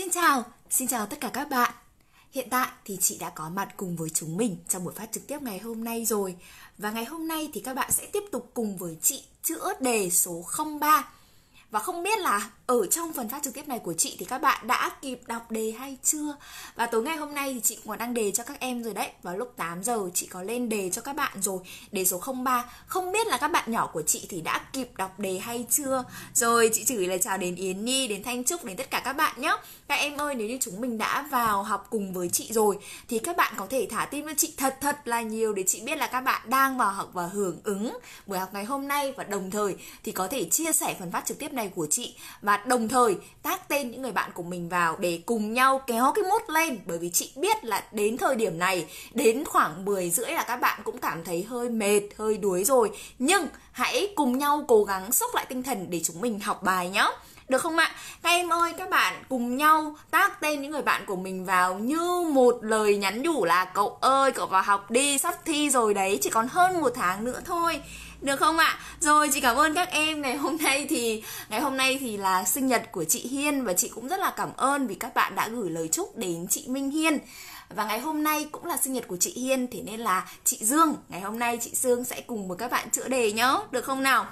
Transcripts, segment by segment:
Xin chào, xin chào tất cả các bạn. Hiện tại thì chị đã có mặt cùng với chúng mình trong buổi phát trực tiếp ngày hôm nay rồi. Và ngày hôm nay thì các bạn sẽ tiếp tục cùng với chị chữa đề số 03 và không biết là ở trong phần phát trực tiếp này của chị thì các bạn đã kịp đọc đề hay chưa? Và tối ngày hôm nay thì chị còn đang đăng đề cho các em rồi đấy. Vào lúc 8 giờ chị có lên đề cho các bạn rồi. Đề số 03. Không biết là các bạn nhỏ của chị thì đã kịp đọc đề hay chưa? Rồi chị chửi lời chào đến Yến Nhi, đến Thanh Trúc, đến tất cả các bạn nhé. Các em ơi, nếu như chúng mình đã vào học cùng với chị rồi thì các bạn có thể thả tim cho chị thật thật là nhiều để chị biết là các bạn đang vào học và hưởng ứng buổi học ngày hôm nay và đồng thời thì có thể chia sẻ phần phát trực tiếp này này của chị. Và đồng thời tác tên những người bạn của mình vào để cùng nhau kéo cái mốt lên. Bởi vì chị biết là đến thời điểm này đến khoảng 10 rưỡi là các bạn cũng cảm thấy hơi mệt hơi đuối rồi. Nhưng hãy cùng nhau cố gắng sốc lại tinh thần để chúng mình học bài nhé được không ạ? Các em ơi, các bạn cùng nhau tác tên những người bạn của mình vào như một lời nhắn nhủ là cậu ơi, cậu vào học đi, sắp thi rồi đấy, chỉ còn hơn một tháng nữa thôi được không ạ? Rồi chị cảm ơn các em ngày hôm nay thì ngày hôm nay thì là sinh nhật của chị Hiên và chị cũng rất là cảm ơn vì các bạn đã gửi lời chúc đến chị Minh Hiên. Và ngày hôm nay cũng là sinh nhật của chị Hiên Thế nên là chị Dương Ngày hôm nay chị Dương sẽ cùng với các bạn chữa đề nhá Được không nào?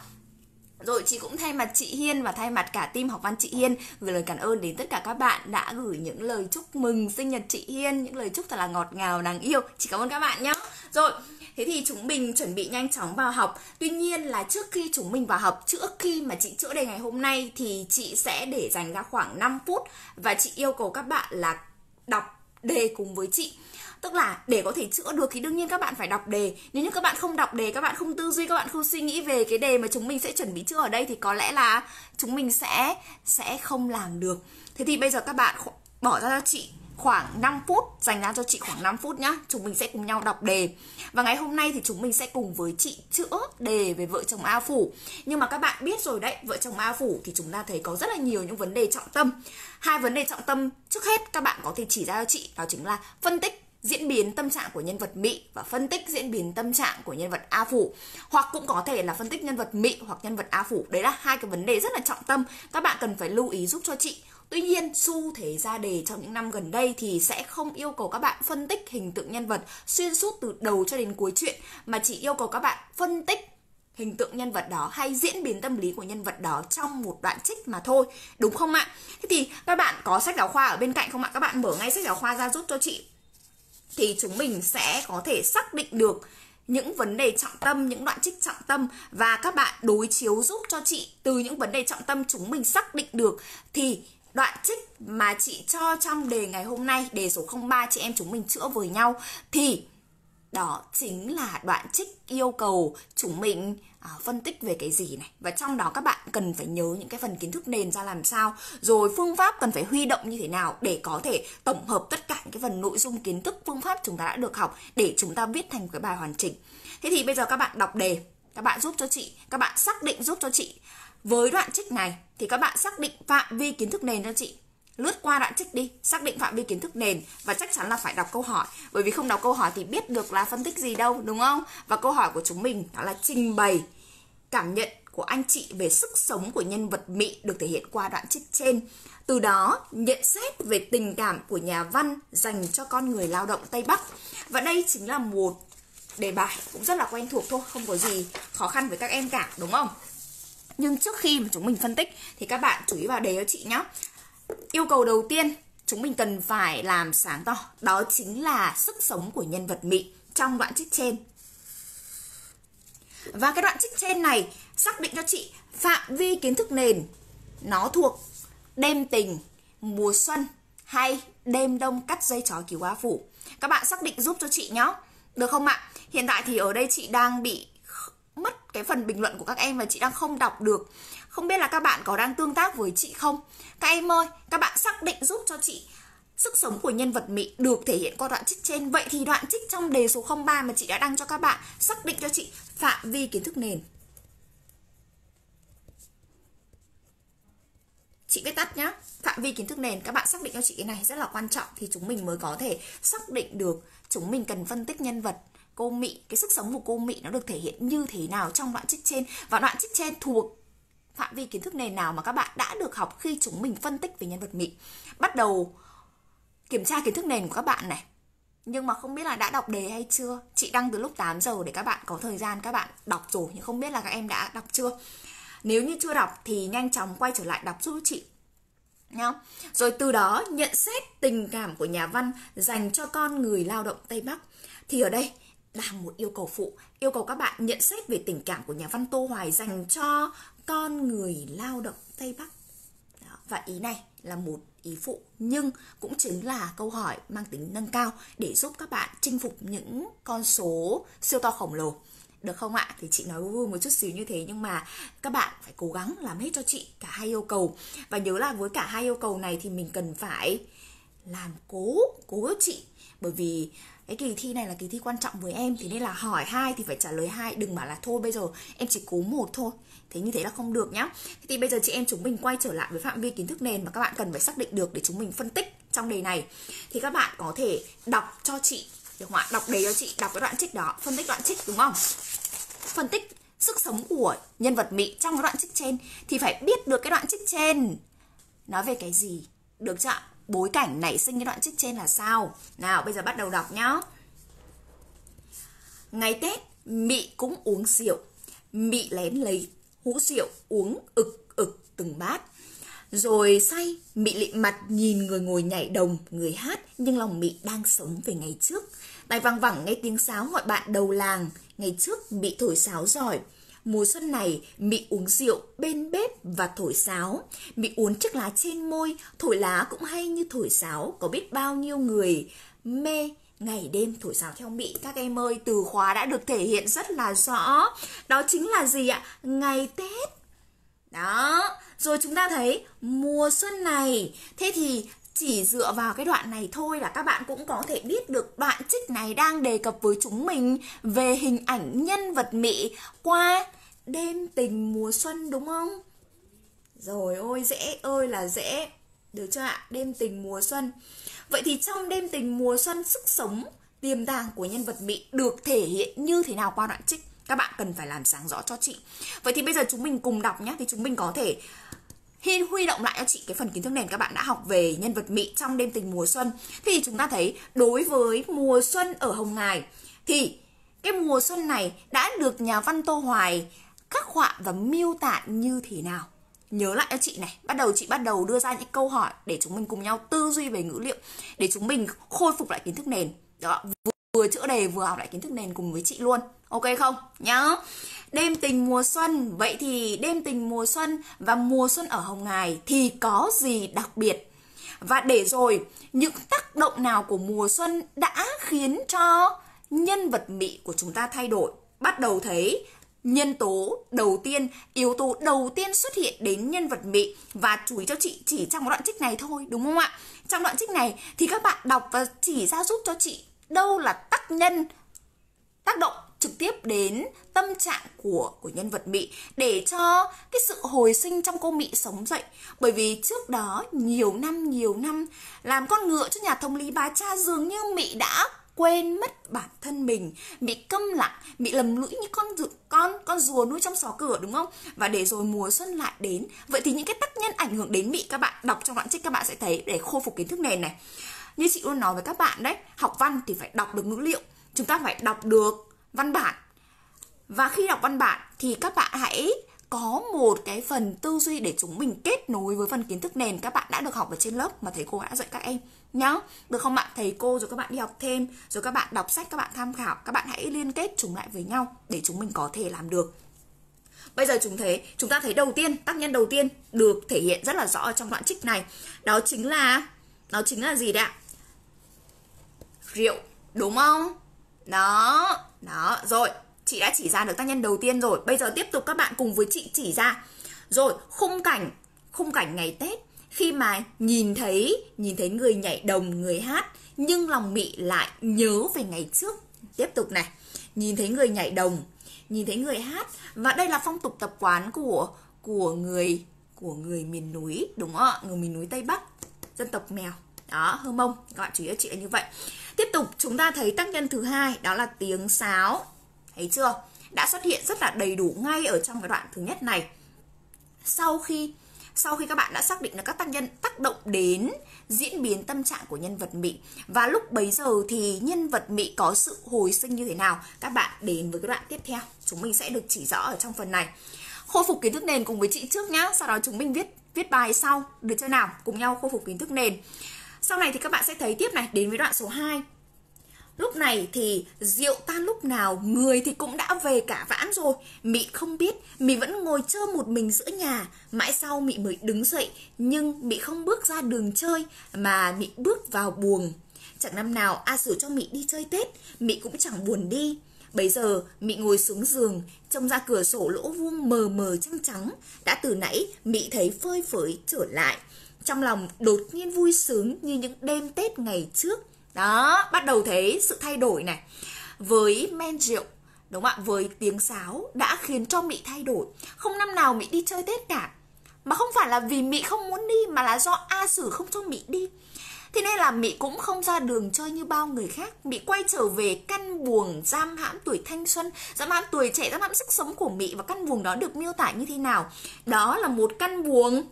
Rồi chị cũng thay mặt chị Hiên và thay mặt cả team học văn chị Hiên gửi lời cảm ơn đến tất cả các bạn đã gửi những lời chúc mừng sinh nhật chị Hiên, những lời chúc thật là ngọt ngào đáng yêu. Chị cảm ơn các bạn nhé. Rồi, Thế thì chúng mình chuẩn bị nhanh chóng vào học. Tuy nhiên là trước khi chúng mình vào học Trước khi mà chị chữa đề ngày hôm nay Thì chị sẽ để dành ra khoảng 5 phút Và chị yêu cầu các bạn là đọc đề cùng với chị. Tức là để có thể chữa được thì đương nhiên các bạn phải đọc đề. Nếu như các bạn không đọc đề, các bạn không tư duy, các bạn không suy nghĩ về cái đề mà chúng mình sẽ chuẩn bị chữa ở đây Thì có lẽ là chúng mình sẽ sẽ không làm được. Thế thì bây giờ các bạn bỏ ra cho chị khoảng 5 phút, dành ra cho chị khoảng 5 phút nhá. Chúng mình sẽ cùng nhau đọc đề. Và ngày hôm nay thì chúng mình sẽ cùng với chị chữa đề về vợ chồng A phủ. Nhưng mà các bạn biết rồi đấy, vợ chồng A phủ thì chúng ta thấy có rất là nhiều những vấn đề trọng tâm. Hai vấn đề trọng tâm trước hết các bạn có thể chỉ ra cho chị, đó chính là phân tích diễn biến tâm trạng của nhân vật Mỹ và phân tích diễn biến tâm trạng của nhân vật A phủ. Hoặc cũng có thể là phân tích nhân vật Mỹ hoặc nhân vật A phủ. Đấy là hai cái vấn đề rất là trọng tâm. Các bạn cần phải lưu ý giúp cho chị. Tuy nhiên, xu thế ra đề trong những năm gần đây thì sẽ không yêu cầu các bạn phân tích hình tượng nhân vật xuyên suốt từ đầu cho đến cuối chuyện mà chỉ yêu cầu các bạn phân tích hình tượng nhân vật đó hay diễn biến tâm lý của nhân vật đó trong một đoạn trích mà thôi đúng không ạ? Thế thì các bạn có sách giáo khoa ở bên cạnh không ạ? Các bạn mở ngay sách giáo khoa ra giúp cho chị. Thì chúng mình sẽ có thể xác định được những vấn đề trọng tâm, những đoạn trích trọng tâm và các bạn đối chiếu giúp cho chị. Từ những vấn đề trọng tâm chúng mình xác định được thì đoạn trích mà chị cho trong đề ngày hôm nay, đề số 03 chị em chúng mình chữa với nhau thì đó chính là đoạn trích yêu cầu chúng mình à, phân tích về cái gì này. Và trong đó các bạn cần phải nhớ những cái phần kiến thức nền ra làm sao. Rồi phương pháp cần phải huy động như thế nào để có thể tổng hợp tất cả những cái phần nội dung kiến thức phương pháp chúng ta đã được học để chúng ta viết thành cái bài hoàn chỉnh. Thế thì bây giờ các bạn đọc đề các bạn giúp cho chị các bạn xác định giúp cho chị với đoạn trích này thì các bạn xác định phạm vi kiến thức nền cho chị lướt qua đoạn trích đi xác định phạm vi kiến thức nền và chắc chắn là phải đọc câu hỏi bởi vì không đọc câu hỏi thì biết được là phân tích gì đâu đúng không và câu hỏi của chúng mình đó là trình bày cảm nhận của anh chị về sức sống của nhân vật Mỹ được thể hiện qua đoạn trích trên. Từ đó, nhận xét về tình cảm của nhà văn dành cho con người lao động Tây Bắc. Và đây chính là một đề bài cũng rất là quen thuộc thôi, không có gì khó khăn với các em cả, đúng không? Nhưng trước khi mà chúng mình phân tích thì các bạn chú ý vào đề cho chị nhé. Yêu cầu đầu tiên chúng mình cần phải làm sáng tỏ đó chính là sức sống của nhân vật mị trong đoạn trích trên. Và cái đoạn trích trên này xác định cho chị phạm vi kiến thức nền nó thuộc đêm tình, mùa xuân hay đêm đông cắt dây chó cứu hoa phủ. Các bạn xác định giúp cho chị nhé. Được không ạ? Hiện tại thì ở đây chị đang bị mất cái phần bình luận của các em và chị đang không đọc được. Không biết là các bạn có đang tương tác với chị không? Các em ơi, các bạn xác định giúp cho chị sức sống của nhân vật Mỹ được thể hiện qua đoạn trích trên. Vậy thì đoạn trích trong đề số 03 mà chị đã đăng cho các bạn, xác định cho chị phạm vi kiến thức nền. Chị viết tắt nhá. Phạm vi kiến thức nền, các bạn xác định cho chị cái này rất là quan trọng thì chúng mình mới có thể xác định được. Chúng mình cần phân tích nhân vật cô Mị, cái sức sống của cô Mị nó được thể hiện như thế nào trong đoạn trích trên và đoạn trích trên thuộc phạm vi kiến thức nền nào mà các bạn đã được học khi chúng mình phân tích về nhân vật Mỹ. Bắt đầu kiểm tra kiến thức nền của các bạn này. Nhưng mà không biết là đã đọc đề hay chưa. Chị đăng từ lúc 8 giờ để các bạn có thời gian các bạn đọc rồi, nhưng không biết là các em đã đọc chưa. Nếu như chưa đọc thì nhanh chóng quay trở lại đọc giúp chị, Nhá. Rồi từ đó nhận xét tình cảm của nhà văn dành cho con người lao động Tây Bắc. Thì ở đây là một yêu cầu phụ, yêu cầu các bạn nhận xét về tình cảm của nhà văn Tô Hoài dành cho con người lao động Tây Bắc. Đó. Và ý này là một ý phụ nhưng cũng chính là câu hỏi mang tính nâng cao để giúp các bạn chinh phục những con số siêu to khổng lồ được không ạ? Thì chị nói vui một chút xíu như thế nhưng mà các bạn phải cố gắng làm hết cho chị cả hai yêu cầu. Và nhớ là với cả hai yêu cầu này thì mình cần phải làm cố, cố chị. Bởi vì cái kỳ thi này là kỳ thi quan trọng với em thì nên là hỏi hai thì phải trả lời hai, đừng bảo là thôi, bây giờ em chỉ cố một thôi. Thế như thế là không được nhá. Thì bây giờ chị em chúng mình quay trở lại với phạm vi kiến thức nền mà các bạn cần phải xác định được để chúng mình phân tích trong đề này. Thì các bạn có thể đọc cho chị, được không ạ? Đọc đề cho chị, đọc cái đoạn trích đó, phân tích đoạn trích, đúng không? Phân tích sức sống của nhân vật Mỹ trong cái đoạn trích trên. Thì phải biết được cái đoạn trích trên nói về cái gì, được chưa bối cảnh nảy sinh cái đoạn trích trên là sao? Nào, bây giờ bắt đầu đọc nhá. Ngày tết, mị cũng uống rượu. Mị lén lấy, hũ rượu uống ực ực từng bát. Rồi say, mị lịm mặt nhìn người ngồi nhảy đồng, người hát, nhưng lòng mị đang sống về ngày trước. Tai vang vẳng nghe tiếng sáo gọi bạn đầu làng. Ngày trước, mị thổi sáo giỏi. Mùa xuân này, Mị uống rượu bên bếp và thổi sáo. Mị uốn chiếc lá trên môi, thổi lá cũng hay như thổi sáo. Có biết bao nhiêu người mê ngày đêm thổi sáo theo Mị. Các em ơi, từ khóa đã được thể hiện rất là rõ. Đó chính là gì ạ? Ngày Tết. Đó, rồi chúng ta thấy mùa xuân này. Thế thì chỉ dựa vào cái đoạn này thôi là các bạn cũng có thể biết được đoạn trích này đang đề cập với chúng mình về hình ảnh nhân vật Mỹ qua đêm tình mùa xuân, đúng không? Rồi, ôi, dễ ơi là dễ. Được chưa ạ? Đêm tình mùa xuân. Vậy thì trong đêm tình mùa xuân, sức sống tiềm tàng của nhân vật Mỹ được thể hiện như thế nào qua đoạn trích? Các bạn cần phải làm sáng rõ cho chị. Vậy thì bây giờ chúng mình cùng đọc nhé. Thì chúng mình có thể Hiên huy động lại cho chị cái phần kiến thức nền các bạn đã học về nhân vật Mỹ trong đêm tình mùa xuân. Thì chúng ta thấy, đối với mùa xuân ở Hồng Ngài, thì cái mùa xuân này đã được nhà văn Tô Hoài khắc họa và miêu tả như thế nào? Nhớ lại cho chị này, bắt đầu chị bắt đầu đưa ra những câu hỏi để chúng mình cùng nhau tư duy về ngữ liệu, để chúng mình khôi phục lại kiến thức nền. Đó, vừa chữa đề, vừa học lại kiến thức nền cùng với chị luôn. Ok không? Nhá. Đêm tình mùa xuân. Vậy thì đêm tình mùa xuân và mùa xuân ở hồng ngài thì có gì đặc biệt? Và để rồi, những tác động nào của mùa xuân đã khiến cho nhân vật mỹ của chúng ta thay đổi? Bắt đầu thấy nhân tố đầu tiên, yếu tố đầu tiên xuất hiện đến nhân vật Mỹ và chú ý cho chị chỉ trong đoạn trích này thôi, đúng không ạ? Trong đoạn trích này thì các bạn đọc và chỉ ra giúp cho chị đâu là tác nhân tác động trực tiếp đến tâm trạng của của nhân vật mị để cho cái sự hồi sinh trong cô mị sống dậy bởi vì trước đó nhiều năm nhiều năm làm con ngựa cho nhà thông lý bá cha dường như Mỹ đã quên mất bản thân mình, bị câm lặng, bị lầm lũi như con con con rùa nuôi trong xó cửa, đúng không? Và để rồi mùa xuân lại đến. Vậy thì những cái tác nhân ảnh hưởng đến bị các bạn đọc trong đoạn trích các bạn sẽ thấy để khôi phục kiến thức nền này. Như chị luôn nói với các bạn đấy, học văn thì phải đọc được ngữ liệu. Chúng ta phải đọc được văn bản. Và khi đọc văn bản thì các bạn hãy có một cái phần tư duy để chúng mình kết nối với phần kiến thức nền các bạn đã được học ở trên lớp mà thầy cô đã dạy các em nhá. Được không bạn? Thầy cô rồi các bạn đi học thêm, rồi các bạn đọc sách, các bạn tham khảo. Các bạn hãy liên kết chúng lại với nhau để chúng mình có thể làm được. Bây giờ chúng thấy, chúng ta thấy đầu tiên, tác nhân đầu tiên được thể hiện rất là rõ trong đoạn trích này. Đó chính là, đó chính là gì đấy ạ? Rượu, đúng không? Đó đó. Rồi, chị đã chỉ ra được tác nhân đầu tiên rồi. Bây giờ tiếp tục các bạn cùng với chị chỉ ra. Rồi, khung cảnh khung cảnh ngày tết khi mà nhìn thấy nhìn thấy người nhảy đồng, người hát, nhưng lòng mị lại nhớ về ngày trước. Tiếp tục này. Nhìn thấy người nhảy đồng, nhìn thấy người hát. Và đây là phong tục tập quán của của người của người miền núi, đúng không ạ? Người miền núi tây bắc, dân tộc mèo. Đó, hơ mông. Các bạn chú ý chị là như vậy. Tiếp tục, chúng ta thấy tác nhân thứ hai, đó là tiếng sáo. Thấy chưa? Đã xuất hiện rất là đầy đủ ngay ở trong cái đoạn thứ nhất này. Sau khi sau khi các bạn đã xác định là các tác nhân, tác động đến diễn biến tâm trạng của nhân vật Mị. Và lúc bấy giờ thì nhân vật Mị có sự hồi sinh như thế nào? Các bạn đến với cái đoạn tiếp theo. Chúng mình sẽ được chỉ rõ ở trong phần này. Khôi phục kiến thức nền cùng với chị trước nhá. Sau đó chúng mình viết viết bài sau. Được chưa nào? Cùng nhau khôi phục kiến thức nền. Sau này thì các bạn sẽ thấy tiếp này. Đến với đoạn số 2 Lúc này thì rượu tan lúc nào, Người thì cũng đã về cả vãn rồi. Mị không biết, Mị vẫn ngồi chơi một mình giữa nhà. Mãi sau Mị mới đứng dậy, Nhưng Mị không bước ra đường chơi, Mà Mị bước vào buồng. Chẳng năm nào A Sử cho Mị đi chơi Tết, Mị cũng chẳng buồn đi. Bây giờ Mị ngồi xuống giường, Trông ra cửa sổ lỗ vuông mờ mờ trắng trắng. Đã từ nãy, Mị thấy phơi phới trở lại. Trong lòng đột nhiên vui sướng như những đêm Tết ngày trước đó bắt đầu thấy sự thay đổi này. Với men rượu đúng không ạ? Với tiếng sáo đã khiến cho mị thay đổi. Không năm nào mị đi chơi tết cả. Mà không phải là vì mị không muốn đi mà là do a sử không cho mị đi. Thế nên là mị cũng không ra đường chơi như bao người khác. Mị quay trở về căn buồng giam hãm tuổi thanh xuân giam hãm tuổi trẻ giam hãm sức sống của mị và căn buồng đó được miêu tả như thế nào? Đó là một căn buồng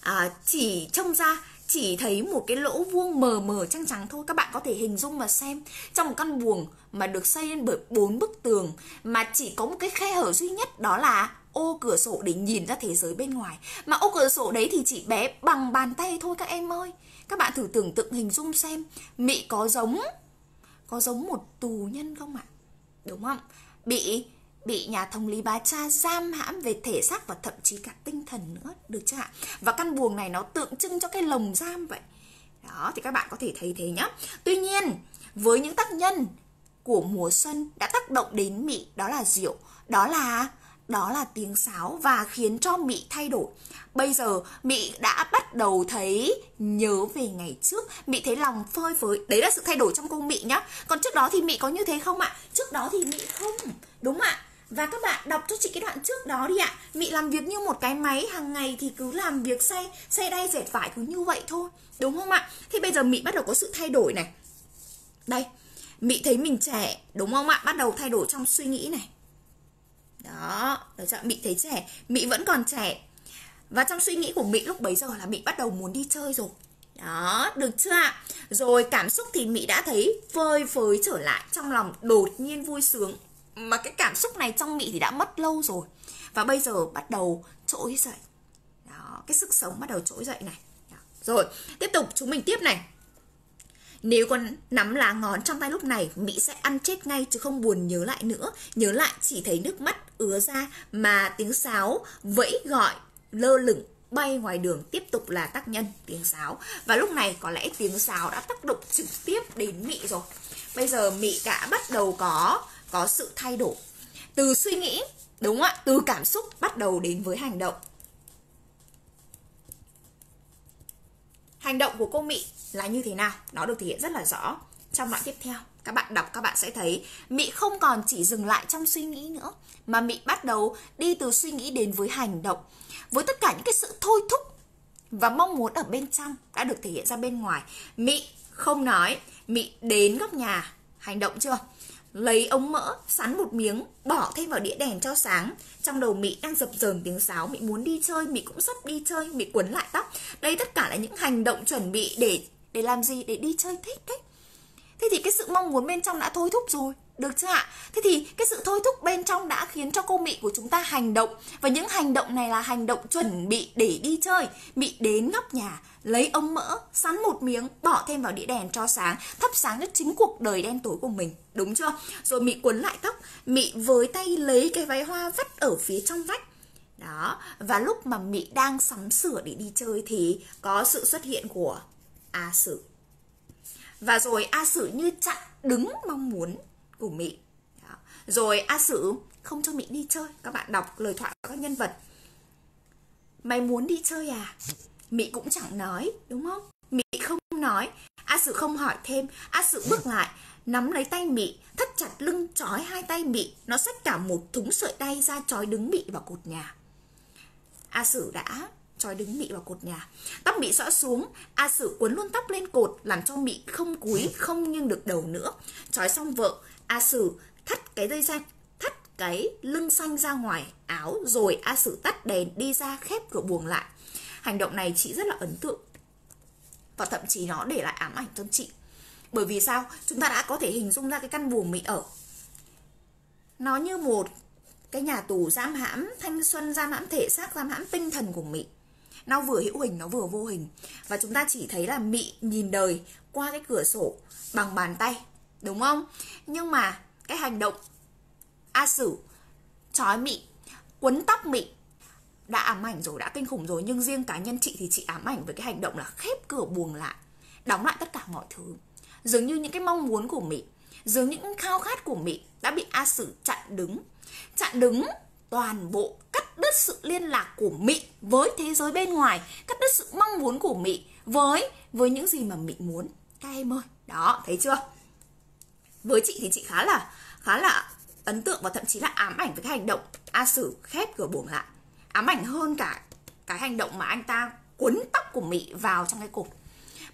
à, chỉ trông ra chỉ thấy một cái lỗ vuông mờ mờ trăng trắng thôi. Các bạn có thể hình dung mà xem. Trong một căn buồng mà được xây lên bởi bốn bức tường, mà chỉ có một cái khe hở duy nhất, đó là ô cửa sổ để nhìn ra thế giới bên ngoài. Mà ô cửa sổ đấy thì chỉ bé bằng bàn tay thôi các em ơi. Các bạn thử tưởng tượng, hình dung xem. Mỹ có giống có giống một tù nhân không ạ? Đúng không? Bị bị nhà thống lý bá cha giam hãm về thể xác và thậm chí cả tinh thần nữa, được chưa ạ? Và căn buồng này nó tượng trưng cho cái lồng giam vậy. Đó, thì các bạn có thể thấy thế nhá. Tuy nhiên, với những tác nhân của mùa xuân đã tác động đến mị đó là rượu, đó là đó là tiếng sáo và khiến cho mị thay đổi. Bây giờ mị đã bắt đầu thấy, nhớ về ngày trước mị thấy lòng phơi phới. Đấy là sự thay đổi trong cô mị nhá. Còn trước đó thì mị có như thế không ạ? Trước đó thì mị không, đúng ạ? Và các bạn đọc cho chị cái đoạn trước đó đi ạ Mị làm việc như một cái máy hàng ngày thì cứ làm việc xay Xay đay dệt vải cứ như vậy thôi Đúng không ạ? Thì bây giờ Mị bắt đầu có sự thay đổi này Đây Mị thấy mình trẻ Đúng không ạ? Bắt đầu thay đổi trong suy nghĩ này Đó Được chưa? Mị thấy trẻ Mị vẫn còn trẻ Và trong suy nghĩ của Mị lúc bấy giờ là Mị bắt đầu muốn đi chơi rồi đó, được chưa ạ? Rồi cảm xúc thì Mỹ đã thấy phơi phới trở lại Trong lòng đột nhiên vui sướng mà cái cảm xúc này trong mị thì đã mất lâu rồi. Và bây giờ bắt đầu trỗi dậy. Đó, cái sức sống bắt đầu trỗi dậy này. Đó. rồi, tiếp tục chúng mình tiếp này. Nếu con nắm lá ngón trong tay lúc này, Mỹ sẽ ăn chết ngay chứ không buồn nhớ lại nữa. Nhớ lại chỉ thấy nước mắt ứa ra Mà tiếng sáo vẫy gọi, lơ lửng, bay ngoài đường tiếp tục là tác nhân, tiếng sáo. Và lúc này có lẽ tiếng sáo đã tác động trực tiếp đến mị rồi. Bây giờ mị đã bắt đầu có có sự thay đổi. Từ suy nghĩ, đúng không ạ, từ cảm xúc bắt đầu đến với hành động. Hành động của cô mị là như thế nào? Nó được thể hiện rất là rõ trong đoạn tiếp theo. Các bạn đọc, các bạn sẽ thấy mị không còn chỉ dừng lại trong suy nghĩ nữa, mà mị bắt đầu đi từ suy nghĩ đến với hành động. Với tất cả những cái sự thôi thúc và mong muốn ở bên trong đã được thể hiện ra bên ngoài, mị không nói mị đến góc nhà hành động chưa? Lấy ống mỡ, sắn một miếng, bỏ thêm vào đĩa đèn cho sáng. Trong đầu mị đang dập dờn tiếng sáo. Mị muốn đi chơi mị cũng sắp đi chơi. Mị quấn lại tóc. Đây tất cả là những hành động chuẩn bị để để làm gì? Để đi chơi thích đấy. Thế thì cái sự mong muốn bên trong đã thôi thúc rồi được chưa ạ? Thế thì cái sự thôi thúc bên trong đã khiến cho cô Mị của chúng ta hành động. Và những hành động này là hành động chuẩn bị để đi chơi. Mị đến góc nhà, lấy ống mỡ, sắn một miếng, bỏ thêm vào đĩa đèn cho sáng. Thắp sáng cho chính cuộc đời đen tối của mình. Đúng chưa? Rồi Mị cuốn lại tóc. Mị với tay lấy cái váy hoa vắt ở phía trong vách. Đó. Và lúc mà Mỹ đang sắm sửa để đi chơi thì có sự xuất hiện của A Sử. Và rồi A Sử như chặn đứng mong muốn của Mỹ. Đó. rồi A Sử không cho Mỹ đi chơi. Các bạn đọc lời thoại của các nhân vật. Mày muốn đi chơi à? Mỹ cũng chẳng nói đúng không? Mỹ không nói. A Sử không hỏi thêm. A Sử bước lại nắm lấy tay Mỹ thắt chặt lưng trói hai tay Mỹ. Nó xách cả một thúng sợi tay ra trói đứng Mỹ vào cột nhà. A Sử đã trói đứng Mỹ vào cột nhà. Tóc Mỹ xõa xuống, A Sử quấn luôn tóc lên cột, làm cho Mỹ không cúi, không nghiêng được đầu nữa. Trói xong vợ, A Sử thắt cái dây xanh, thắt cái lưng xanh ra ngoài áo rồi A Sử tắt đèn đi ra khép cửa buồng lại. Hành động này chị rất là ấn tượng và thậm chí nó để lại ám ảnh trong chị. Bởi vì sao? Chúng ta đã có thể hình dung ra cái căn buồng mình ở. Nó như một cái nhà tù giam hãm thanh xuân, giam hãm thể xác, giam hãm tinh thần của Mỹ. Nó vừa hữu hình, nó vừa vô hình. Và chúng ta chỉ thấy là Mỹ nhìn đời qua cái cửa sổ bằng bàn tay. Đúng không? Nhưng mà cái hành động A Sử chói mị quấn tóc mị đã ám ảnh rồi, đã kinh khủng rồi Nhưng riêng cá nhân chị thì chị ám ảnh với cái hành động là khép cửa buồng lại Đóng lại tất cả mọi thứ Dường như những cái mong muốn của mị, Dường những khao khát của mị đã bị A Sử chặn đứng Chặn đứng toàn bộ cắt đứt sự liên lạc của mị với thế giới bên ngoài Cắt đứt sự mong muốn của mị với với những gì mà mị muốn Các em ơi, đó, thấy chưa? Với chị thì chị khá là khá là ấn tượng và thậm chí là ám ảnh với cái hành động A Sử khép cửa buồng lại. Ám ảnh hơn cả cái hành động mà anh ta cuốn tóc của Mỹ vào trong cái cột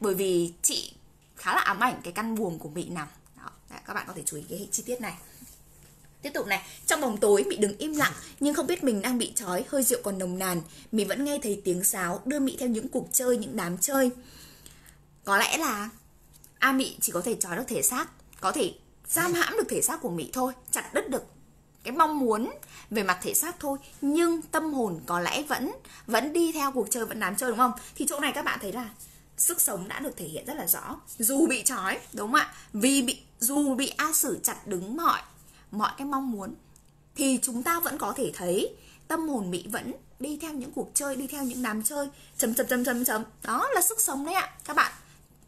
bởi vì chị khá là ám ảnh cái căn buồng của Mỹ nằm. Đó các bạn có thể chú ý cái chi tiết này. Tiếp tục này, trong bóng tối Mỹ đứng im lặng nhưng không biết mình đang bị trói, hơi rượu còn nồng nàn. Mỹ vẫn nghe thấy tiếng sáo đưa Mỹ theo những cuộc chơi, những đám chơi. Có lẽ là A Mỹ chỉ có thể trói được thể xác, có thể giam hãm được thể xác của Mỹ thôi, chặt đứt được cái mong muốn về mặt thể xác thôi. Nhưng tâm hồn có lẽ vẫn vẫn đi theo cuộc chơi vẫn đám chơi đúng không? Thì chỗ này các bạn thấy là sức sống đã được thể hiện rất là rõ. Dù bị trói đúng không ạ? Vì bị dù bị a sử chặt đứng mọi mọi cái mong muốn thì chúng ta vẫn có thể thấy tâm hồn mỹ vẫn đi theo những cuộc chơi đi theo những đám chơi. Chấm chấm chấm chấm chấm. Đó là sức sống đấy ạ. Các bạn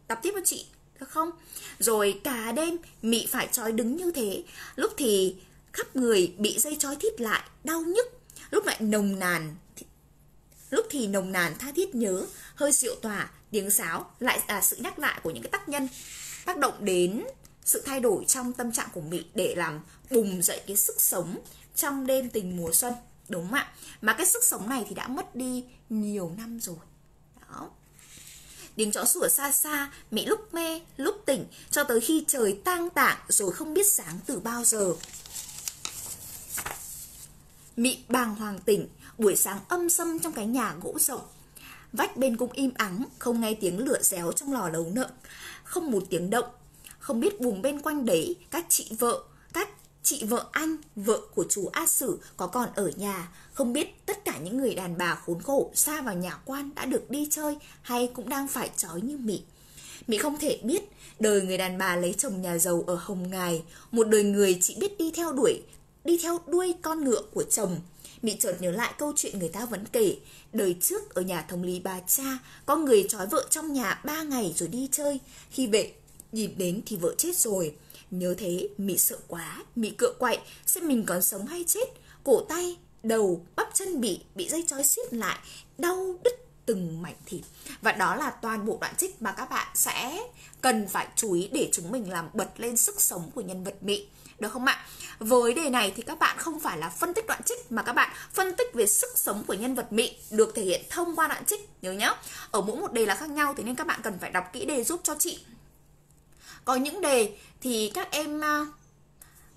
tập tiếp với chị được không? Rồi cả đêm mị phải trói đứng như thế. Lúc thì khắp người bị dây trói thít lại, đau nhức, lúc lại nồng nàn, lúc thì nồng nàn tha thiết nhớ, hơi rượu tỏa, tiếng sáo lại là sự nhắc lại của những cái tác nhân. Tác động đến sự thay đổi trong tâm trạng của mị để làm bùng dậy cái sức sống trong đêm tình mùa xuân. Đúng không ạ? Mà cái sức sống này thì đã mất đi nhiều năm rồi. Đó tiếng chó sủa xa xa mỹ lúc mê lúc tỉnh cho tới khi trời tang tạng rồi không biết sáng từ bao giờ Mị bàng hoàng tỉnh, buổi sáng âm sâm trong cái nhà gỗ rộng. Vách bên cũng im ắng, không nghe tiếng lửa réo trong lò nấu nợn, không một tiếng động. Không biết vùng bên quanh đấy, các chị vợ, chị vợ anh, vợ của chú A Sử có còn ở nhà, không biết tất cả những người đàn bà khốn khổ xa vào nhà quan đã được đi chơi hay cũng đang phải trói như Mị. Mỹ không thể biết đời người đàn bà lấy chồng nhà giàu ở Hồng Ngài, một đời người chỉ biết đi theo đuổi đi theo đuôi con ngựa của chồng. Mị chợt nhớ lại câu chuyện người ta vẫn kể. Đời trước ở nhà thống lý bà cha, có người trói vợ trong nhà ba ngày rồi đi chơi. Khi về, nhìn đến thì vợ chết rồi. Nhớ thế, Mị sợ quá, Mị cựa quậy, xem mình còn sống hay chết. Cổ tay, đầu, bắp chân bị, bị dây trói xiết lại, đau đứt từng mảnh thịt. Và đó là toàn bộ đoạn trích mà các bạn sẽ cần phải chú ý để chúng mình làm bật lên sức sống của nhân vật Mị. Được không ạ? Với đề này thì các bạn không phải là phân tích đoạn trích mà các bạn phân tích về sức sống của nhân vật Mị được thể hiện thông qua đoạn trích nhớ nhá. Ở mỗi một đề là khác nhau thế nên các bạn cần phải đọc kỹ đề giúp cho chị. Có những đề thì các em ờ,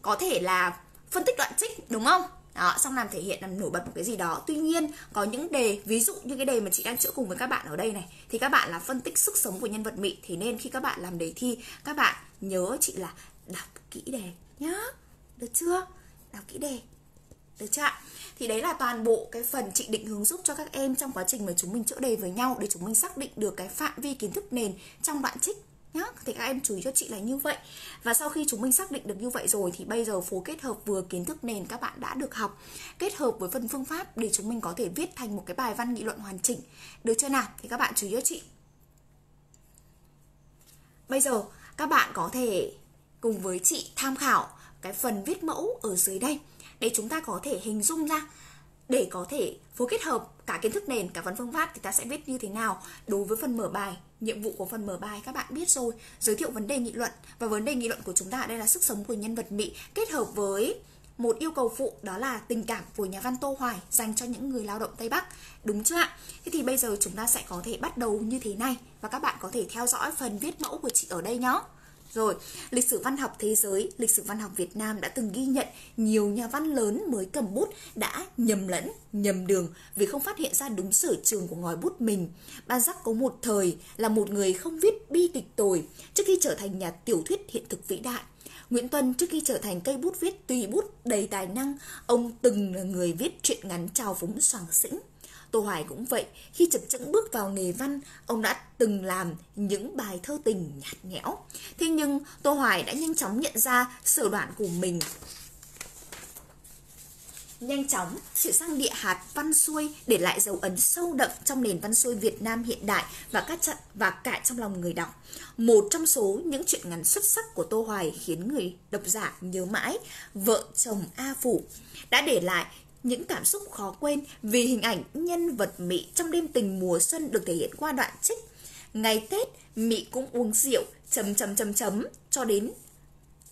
có thể là phân tích đoạn trích đúng không? Đó, xong làm thể hiện làm nổi bật một cái gì đó. Tuy nhiên có những đề Ví dụ như cái đề mà chị đang chữa cùng với các bạn ở đây này Thì các bạn là phân tích sức sống của nhân vật mị Thì nên khi các bạn làm đề thi Các bạn nhớ chị là đọc kỹ đề nhá. Được chưa? Đọc kỹ đề. Được chưa ạ? Thì đấy là toàn bộ cái phần chị định hướng giúp cho các em trong quá trình mà chúng mình chữa đề với nhau để chúng mình xác định được cái phạm vi kiến thức nền trong đoạn trích nhá. Thì các em chú ý cho chị là như vậy. Và sau khi chúng mình xác định được như vậy rồi thì bây giờ phối kết hợp vừa kiến thức nền các bạn đã được học, kết hợp với phần phương pháp để chúng mình có thể viết thành một cái bài văn nghị luận hoàn chỉnh. Được chưa nào? Thì các bạn chú ý cho chị. Bây giờ, các bạn có thể cùng với chị tham khảo cái phần viết mẫu ở dưới đây. Để chúng ta có thể hình dung ra, để có thể phối kết hợp cả kiến thức nền, cả phần phương pháp, thì ta sẽ viết như thế nào đối với phần mở bài nhiệm vụ của phần mở bài các bạn biết rồi giới thiệu vấn đề nghị luận và vấn đề nghị luận của chúng ta đây là sức sống của nhân vật mỹ kết hợp với một yêu cầu phụ, đó là tình cảm của nhà văn Tô Hoài dành cho những người lao động Tây Bắc đúng chưa ạ? Thế thì bây giờ chúng ta sẽ có thể bắt đầu như thế này và các bạn có thể theo dõi phần viết mẫu của chị ở đây nhé. Rồi, lịch sử văn học thế giới, lịch sử văn học Việt Nam đã từng ghi nhận nhiều nhà văn lớn mới cầm bút đã nhầm lẫn, nhầm đường vì không phát hiện ra đúng sở trường của ngòi bút mình. Ban Giác có một thời là một người không viết bi kịch tồi trước khi trở thành nhà tiểu thuyết hiện thực vĩ đại. Nguyễn Tuân trước khi trở thành cây bút viết tùy bút đầy tài năng, ông từng là người viết truyện ngắn trào phúng soàng xĩnh. Tô Hoài cũng vậy, khi chập chững bước vào nghề văn, ông đã từng làm những bài thơ tình nhạt nhẽo. Thế nhưng Tô Hoài đã nhanh chóng nhận ra sở đoạn của mình nhanh chóng chuyển sang địa hạt văn xuôi để lại dấu ấn sâu đậm trong nền văn xuôi Việt Nam hiện đại và các trận và cả trong lòng người đọc. Một trong số những chuyện ngắn xuất sắc của Tô Hoài khiến người độc giả nhớ mãi, vợ chồng A Phủ đã để lại những cảm xúc khó quên vì hình ảnh nhân vật Mỹ trong đêm tình mùa xuân được thể hiện qua đoạn trích. Ngày Tết, Mỹ cũng uống rượu, chấm chấm chấm chấm cho đến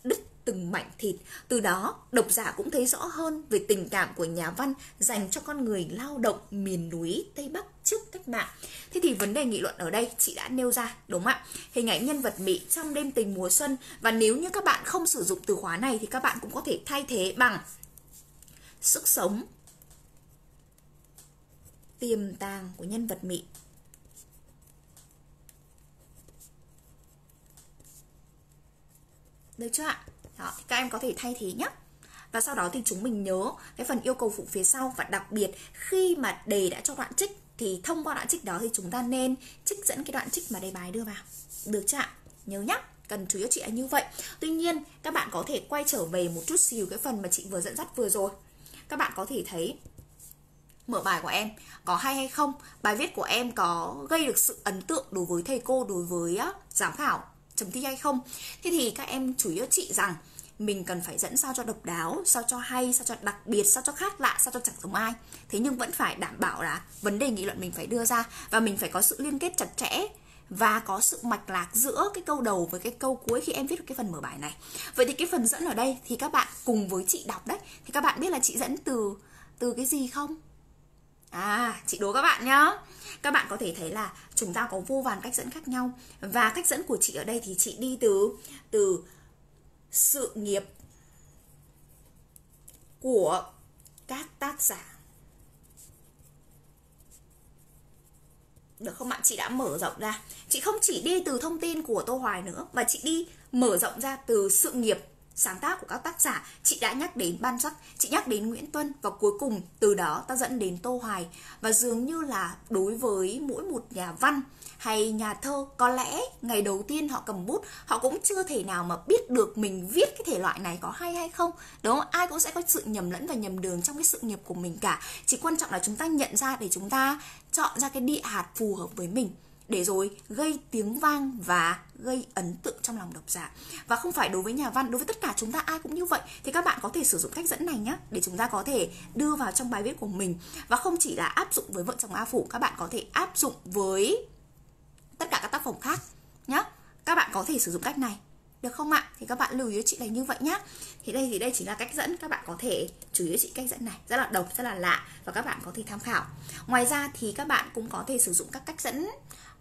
đứt từng mảnh thịt. Từ đó, độc giả cũng thấy rõ hơn về tình cảm của nhà văn dành cho con người lao động miền núi Tây Bắc trước cách mạng. Thế thì vấn đề nghị luận ở đây chị đã nêu ra, đúng không ạ? Hình ảnh nhân vật Mỹ trong đêm tình mùa xuân và nếu như các bạn không sử dụng từ khóa này thì các bạn cũng có thể thay thế bằng sức sống tiềm tàng của nhân vật Mỹ. Được chưa ạ? Đó, thì các em có thể thay thế nhé. Và sau đó thì chúng mình nhớ cái phần yêu cầu phụ phía sau và đặc biệt khi mà đề đã cho đoạn trích thì thông qua đoạn trích đó thì chúng ta nên trích dẫn cái đoạn trích mà đề bài đưa vào. Được chưa ạ? Nhớ nhé cần chú ý chị như vậy Tuy nhiên các bạn có thể quay trở về một chút xíu cái phần mà chị vừa dẫn dắt vừa rồi các bạn có thể thấy mở bài của em có hay hay không? Bài viết của em có gây được sự ấn tượng đối với thầy cô, đối với giám khảo chấm thi hay không? Thế thì các em chủ yếu chị rằng mình cần phải dẫn sao cho độc đáo, sao cho hay, sao cho đặc biệt, sao cho khác lạ, sao cho chẳng giống ai. Thế nhưng vẫn phải đảm bảo là vấn đề nghị luận mình phải đưa ra và mình phải có sự liên kết chặt chẽ và có sự mạch lạc giữa cái câu đầu với cái câu cuối khi em viết được cái phần mở bài này vậy thì cái phần dẫn ở đây thì các bạn cùng với chị đọc đấy thì các bạn biết là chị dẫn từ từ cái gì không À, chị đố các bạn nhá. Các bạn có thể thấy là chúng ta có vô vàn cách dẫn khác nhau và cách dẫn của chị ở đây thì chị đi từ từ sự nghiệp của các tác giả. Được không ạ? Chị đã mở rộng ra. Chị không chỉ đi từ thông tin của Tô Hoài nữa, mà chị đi mở rộng ra từ sự nghiệp sáng tác của các tác giả, chị đã nhắc đến ban sắc chị nhắc đến nguyễn tuân và cuối cùng từ đó ta dẫn đến tô hoài. Và dường như là đối với mỗi một nhà văn hay nhà thơ, có lẽ ngày đầu tiên họ cầm bút, họ cũng chưa thể nào mà biết được mình viết cái thể loại này có hay hay không. Đúng không? Ai cũng sẽ có sự nhầm lẫn và nhầm đường trong cái sự nghiệp của mình cả. Chỉ quan trọng là chúng ta nhận ra để chúng ta chọn ra cái địa hạt phù hợp với mình để rồi gây tiếng vang và gây ấn tượng trong lòng độc giả. Và không phải đối với nhà văn, đối với tất cả chúng ta ai cũng như vậy. Thì các bạn có thể sử dụng cách dẫn này nhé để chúng ta có thể đưa vào trong bài viết của mình. Và không chỉ là áp dụng với vợ chồng a phủ, các bạn có thể áp dụng với tất cả các tác phẩm khác nhé các bạn có thể sử dụng cách này, được không ạ? Thì các bạn lưu ý chị là như vậy nhé thì đây thì đây chỉ là cách dẫn. Các bạn có thể chú ý chị cách dẫn này, rất là độc, rất là lạ và các bạn có thể tham khảo. Ngoài ra thì các bạn cũng có thể sử dụng các cách dẫn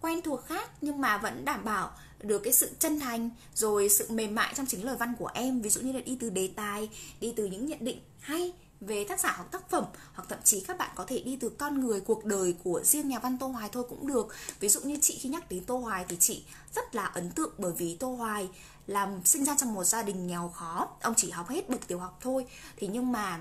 quen thuộc khác nhưng mà vẫn đảm bảo được cái sự chân thành, rồi sự mềm mại trong chính lời văn của em. Ví dụ như là đi từ đề tài, đi từ những nhận định hay về tác giả hoặc tác phẩm, hoặc thậm chí các bạn có thể đi từ con người, cuộc đời của riêng nhà văn Tô Hoài thôi cũng được. Ví dụ như chị khi nhắc đến Tô Hoài thì chị rất là ấn tượng bởi vì Tô Hoài làm sinh ra trong một gia đình nghèo khó. Ông chỉ học hết bậc tiểu học thôi. Thì nhưng mà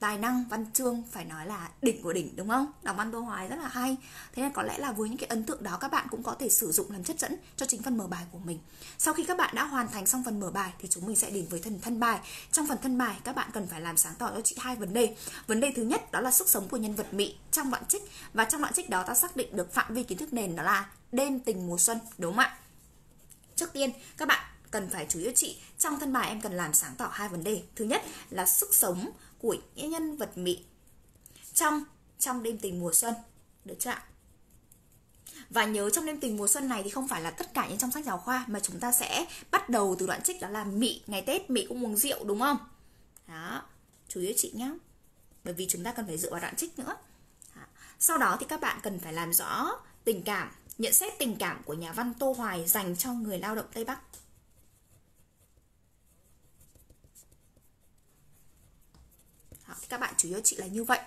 tài năng, văn chương, phải nói là đỉnh của đỉnh, đúng không? Đọc văn tô hoài rất là hay. Thế nên có lẽ là với những cái ấn tượng đó, các bạn cũng có thể sử dụng làm chất dẫn cho chính phần mở bài của mình. Sau khi các bạn đã hoàn thành xong phần mở bài, thì chúng mình sẽ đến với phần thân bài. Trong phần thân bài, các bạn cần phải làm sáng tỏ cho chị hai vấn đề. Vấn đề thứ nhất, đó là sức sống của nhân vật mỹ trong đoạn trích. Và trong đoạn trích đó, ta xác định được phạm vi kiến thức nền đó là đêm tình mùa xuân, đúng không ạ? Trước tiên, các bạn cần phải chú ý chị, trong thân bài em cần làm sáng tỏ hai vấn đề. Thứ nhất là sức sống của những nhân vật Mỹ trong trong đêm tình mùa xuân, được chưa ạ? Và nhớ trong đêm tình mùa xuân này thì không phải là tất cả những trong sách giáo khoa mà chúng ta sẽ bắt đầu từ đoạn trích đó là Mỹ, ngày Tết, Mỹ cũng uống rượu, đúng không? Đó, chú ý chị nhé bởi vì chúng ta cần phải dựa vào đoạn trích nữa. Đó. sau đó thì các bạn cần phải làm rõ tình cảm, nhận xét tình cảm của nhà văn Tô Hoài dành cho người lao động Tây Bắc. Thì các bạn chủ yếu chị là như vậy.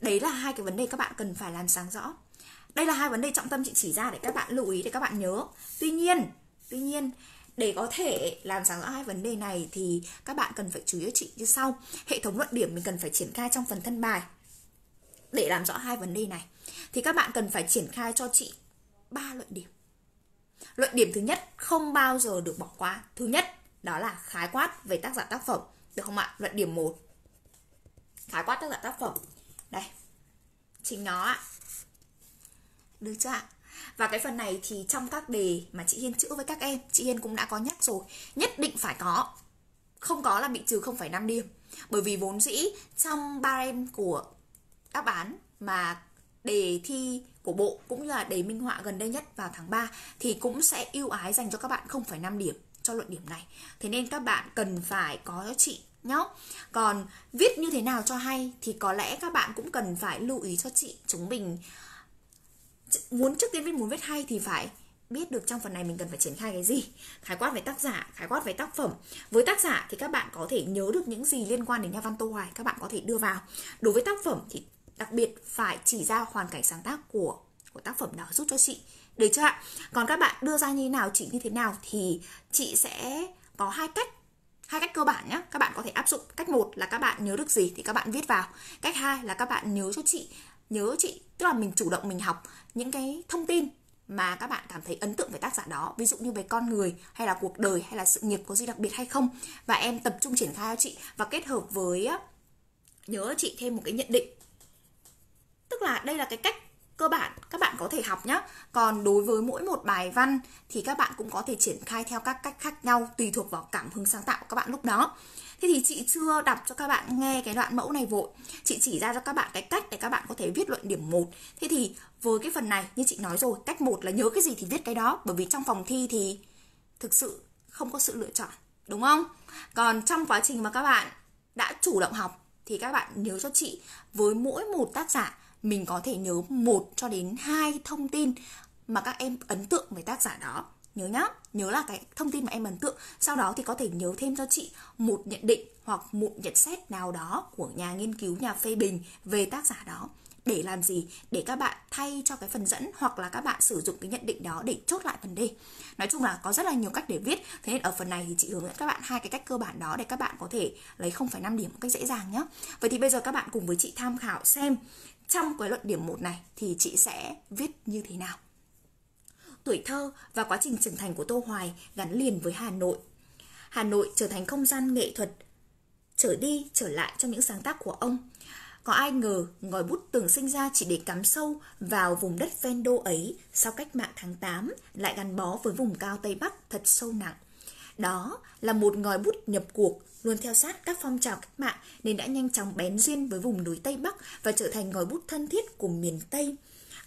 Đấy là hai cái vấn đề các bạn cần phải làm sáng rõ. Đây là hai vấn đề trọng tâm chị chỉ ra để các bạn lưu ý, để các bạn nhớ. Tuy nhiên tuy nhiên, để có thể làm sáng rõ hai vấn đề này thì các bạn cần phải chú ý chị như sau. Hệ thống luận điểm mình cần phải triển khai trong phần thân bài để làm rõ hai vấn đề này. Thì các bạn cần phải triển khai cho chị ba luận điểm. Luận điểm thứ nhất, không bao giờ được bỏ qua. Thứ nhất, đó là khái quát về tác giả tác phẩm, được không ạ? Luận điểm 1 khái quát tất cả tác phẩm. Đây. Chính nó ạ. Được chưa ạ? Và cái phần này thì trong các đề mà chị Hiên chữa với các em chị Hiên cũng đã có nhắc rồi. Nhất định phải có. Không có là bị trừ 0,5 điểm. Bởi vì vốn dĩ trong ba em của đáp án mà đề thi của bộ cũng như là đề minh họa gần đây nhất vào tháng 3 thì cũng sẽ ưu ái dành cho các bạn 0,5 điểm cho luận điểm này. Thế nên các bạn cần phải có cho chị nhá. Còn viết như thế nào cho hay thì có lẽ các bạn cũng cần phải lưu ý cho chị, chúng mình. Muốn trước tiên viết, muốn viết hay thì phải biết được trong phần này mình cần phải triển khai cái gì. Khái quát về tác giả, khái quát về tác phẩm. Với tác giả thì các bạn có thể nhớ được những gì liên quan đến nhà văn tô hoài, các bạn có thể đưa vào. Đối với tác phẩm thì đặc biệt phải chỉ ra hoàn cảnh sáng tác của của tác phẩm đó giúp cho chị. Được chưa ạ? Còn các bạn đưa ra như thế nào, chị như thế nào thì chị sẽ có hai cách hai cách cơ bản nhé các bạn có thể áp dụng cách một là các bạn nhớ được gì thì các bạn viết vào. Cách hai là các bạn nhớ cho chị, nhớ chị, tức là mình chủ động mình học những cái thông tin mà các bạn cảm thấy ấn tượng về tác giả đó. Ví dụ như về con người hay là cuộc đời hay là sự nghiệp có gì đặc biệt hay không. Và em tập trung triển khai cho chị và kết hợp với nhớ chị thêm một cái nhận định. Tức là đây là cái cách cơ bản, các bạn có thể học nhé còn đối với mỗi một bài văn thì các bạn cũng có thể triển khai theo các cách khác nhau, tùy thuộc vào cảm hứng sáng tạo của các bạn lúc đó. Thế thì chị chưa đọc cho các bạn nghe cái đoạn mẫu này vội. Chị chỉ ra cho các bạn cái cách để các bạn có thể viết luận điểm 1 Thế thì với cái phần này, như chị nói rồi, Cách một là nhớ cái gì thì viết cái đó. Bởi vì trong phòng thi thì thực sự không có sự lựa chọn, Đúng không? Còn trong quá trình mà các bạn đã chủ động học Thì các bạn nhớ cho chị, Với mỗi một tác giả mình có thể nhớ một cho đến hai thông tin mà các em ấn tượng về tác giả đó. Nhớ nhá nhớ là cái thông tin mà em ấn tượng. Sau đó thì có thể nhớ thêm cho chị một nhận định hoặc một nhận xét nào đó của nhà nghiên cứu nhà phê bình về tác giả đó. Để làm gì? Để các bạn thay cho cái phần dẫn hoặc là các bạn sử dụng cái nhận định đó để chốt lại phần đề nói chung là có rất là nhiều cách để viết. Thế nên ở phần này thì chị hướng dẫn các bạn hai cái cách cơ bản đó để các bạn có thể lấy 0,5 điểm một cách dễ dàng nhé vậy thì bây giờ các bạn cùng với chị tham khảo xem trong cái luận điểm 1 này thì chị sẽ viết như thế nào tuổi thơ và quá trình trưởng thành của Tô Hoài gắn liền với Hà Nội. Hà Nội trở thành không gian nghệ thuật, trở đi, trở lại trong những sáng tác của ông. Có ai ngờ ngòi bút tưởng sinh ra chỉ để cắm sâu vào vùng đất ven đô ấy sau cách mạng tháng 8 lại gắn bó với vùng cao Tây Bắc thật sâu nặng. Đó là một ngòi bút nhập cuộc luôn theo sát các phong trào cách mạng nên đã nhanh chóng bén duyên với vùng núi Tây Bắc và trở thành ngòi bút thân thiết của miền Tây.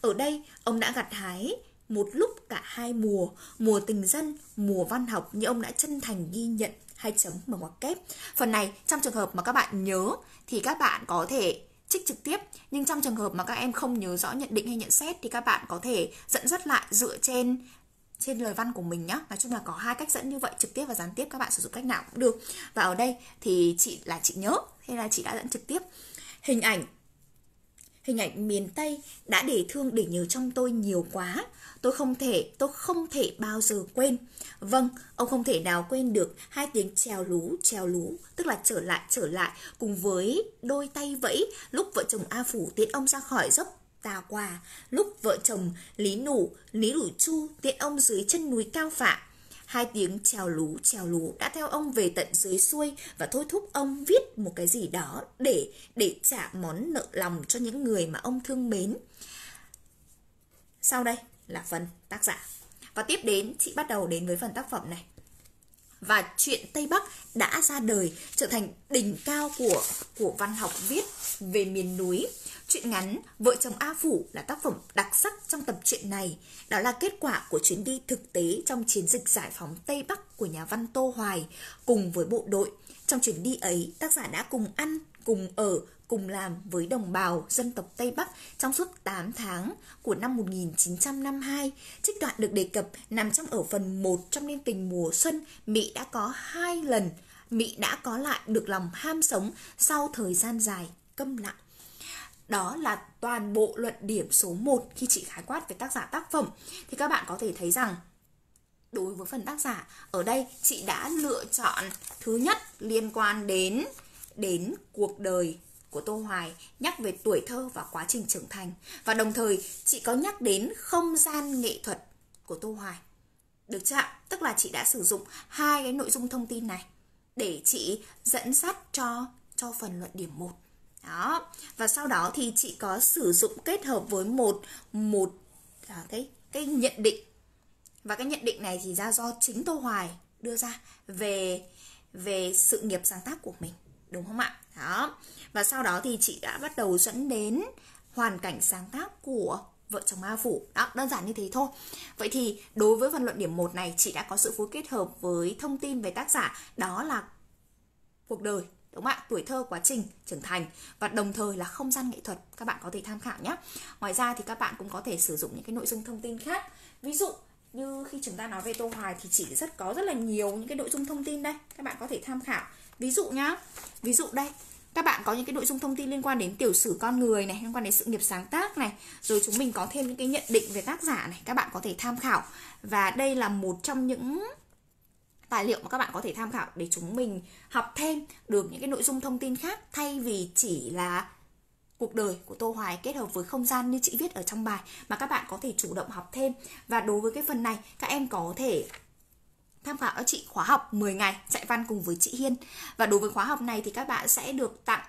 Ở đây, ông đã gặt hái một lúc cả hai mùa, mùa tình dân, mùa văn học như ông đã chân thành ghi nhận hai chấm mở ngoặc kép. Phần này trong trường hợp mà các bạn nhớ thì các bạn có thể trích trực tiếp nhưng trong trường hợp mà các em không nhớ rõ nhận định hay nhận xét thì các bạn có thể dẫn dắt lại dựa trên trên lời văn của mình nhá. Nói chung là có hai cách dẫn như vậy, trực tiếp và gián tiếp, các bạn sử dụng cách nào cũng được. Và ở đây thì chị là chị nhớ hay là chị đã dẫn trực tiếp. Hình ảnh hình ảnh miền tây đã để thương để nhớ trong tôi nhiều quá. Tôi không thể, tôi không thể bao giờ quên. Vâng ông không thể nào quên được hai tiếng trèo lú trèo lú, tức là trở lại trở lại cùng với đôi tay vẫy lúc vợ chồng a phủ tiến ông ra khỏi dốc tà quà lúc vợ chồng lý nủ lý đủ chu tiện ông dưới chân núi cao phạ. Hai tiếng trèo lú trèo lú đã theo ông về tận dưới xuôi và thôi thúc ông viết một cái gì đó để để trả món nợ lòng cho những người mà ông thương mến. Sau đây là phần tác giả. Và tiếp đến, chị bắt đầu đến với phần tác phẩm này. Và chuyện Tây Bắc đã ra đời trở thành đỉnh cao của của văn học viết về miền núi. Chuyện ngắn Vợ chồng A Phủ là tác phẩm đặc sắc trong tập truyện này. Đó là kết quả của chuyến đi thực tế trong chiến dịch giải phóng Tây Bắc của nhà văn Tô Hoài cùng với bộ đội. Trong chuyến đi ấy, tác giả đã cùng ăn, cùng ở, cùng làm với đồng bào dân tộc Tây Bắc trong suốt 8 tháng của năm 1952. Trích đoạn được đề cập nằm trong ở phần 1 trong liên tình mùa xuân, Mỹ đã có hai lần Mị đã có lại được lòng ham sống sau thời gian dài câm lặng. Đó là toàn bộ luận điểm số 1 khi chị khái quát về tác giả tác phẩm. Thì các bạn có thể thấy rằng, đối với phần tác giả, ở đây chị đã lựa chọn thứ nhất liên quan đến đến cuộc đời của Tô Hoài, nhắc về tuổi thơ và quá trình trưởng thành và đồng thời, chị có nhắc đến không gian nghệ thuật của Tô Hoài được chưa Tức là chị đã sử dụng hai cái nội dung thông tin này để chị dẫn dắt cho cho phần luận điểm 1. Đó. Và sau đó thì chị có sử dụng kết hợp với một một à, cái cái nhận định. Và cái nhận định này thì ra do chính Tô Hoài đưa ra về về sự nghiệp sáng tác của mình, đúng không ạ? Đó. Và sau đó thì chị đã bắt đầu dẫn đến hoàn cảnh sáng tác của vợ chồng A Phủ. Đó, đơn giản như thế thôi. Vậy thì đối với phần luận điểm 1 này chị đã có sự phối kết hợp với thông tin về tác giả đó là cuộc đời đúng không ạ? Tuổi thơ quá trình trưởng thành và đồng thời là không gian nghệ thuật, các bạn có thể tham khảo nhé. Ngoài ra thì các bạn cũng có thể sử dụng những cái nội dung thông tin khác. Ví dụ như khi chúng ta nói về tô hoài thì chỉ rất có rất là nhiều những cái nội dung thông tin đây, các bạn có thể tham khảo. Ví dụ nhá, ví dụ đây, các bạn có những cái nội dung thông tin liên quan đến tiểu sử con người này, liên quan đến sự nghiệp sáng tác này, rồi chúng mình có thêm những cái nhận định về tác giả này, các bạn có thể tham khảo. Và đây là một trong những tài liệu mà các bạn có thể tham khảo để chúng mình học thêm được những cái nội dung thông tin khác, thay vì chỉ là cuộc đời của Tô Hoài kết hợp với không gian như chị viết ở trong bài, mà các bạn có thể chủ động học thêm và đối với cái phần này, các em có thể tham khảo ở chị khóa học 10 ngày, dạy văn cùng với chị Hiên. Và đối với khóa học này thì các bạn sẽ được tặng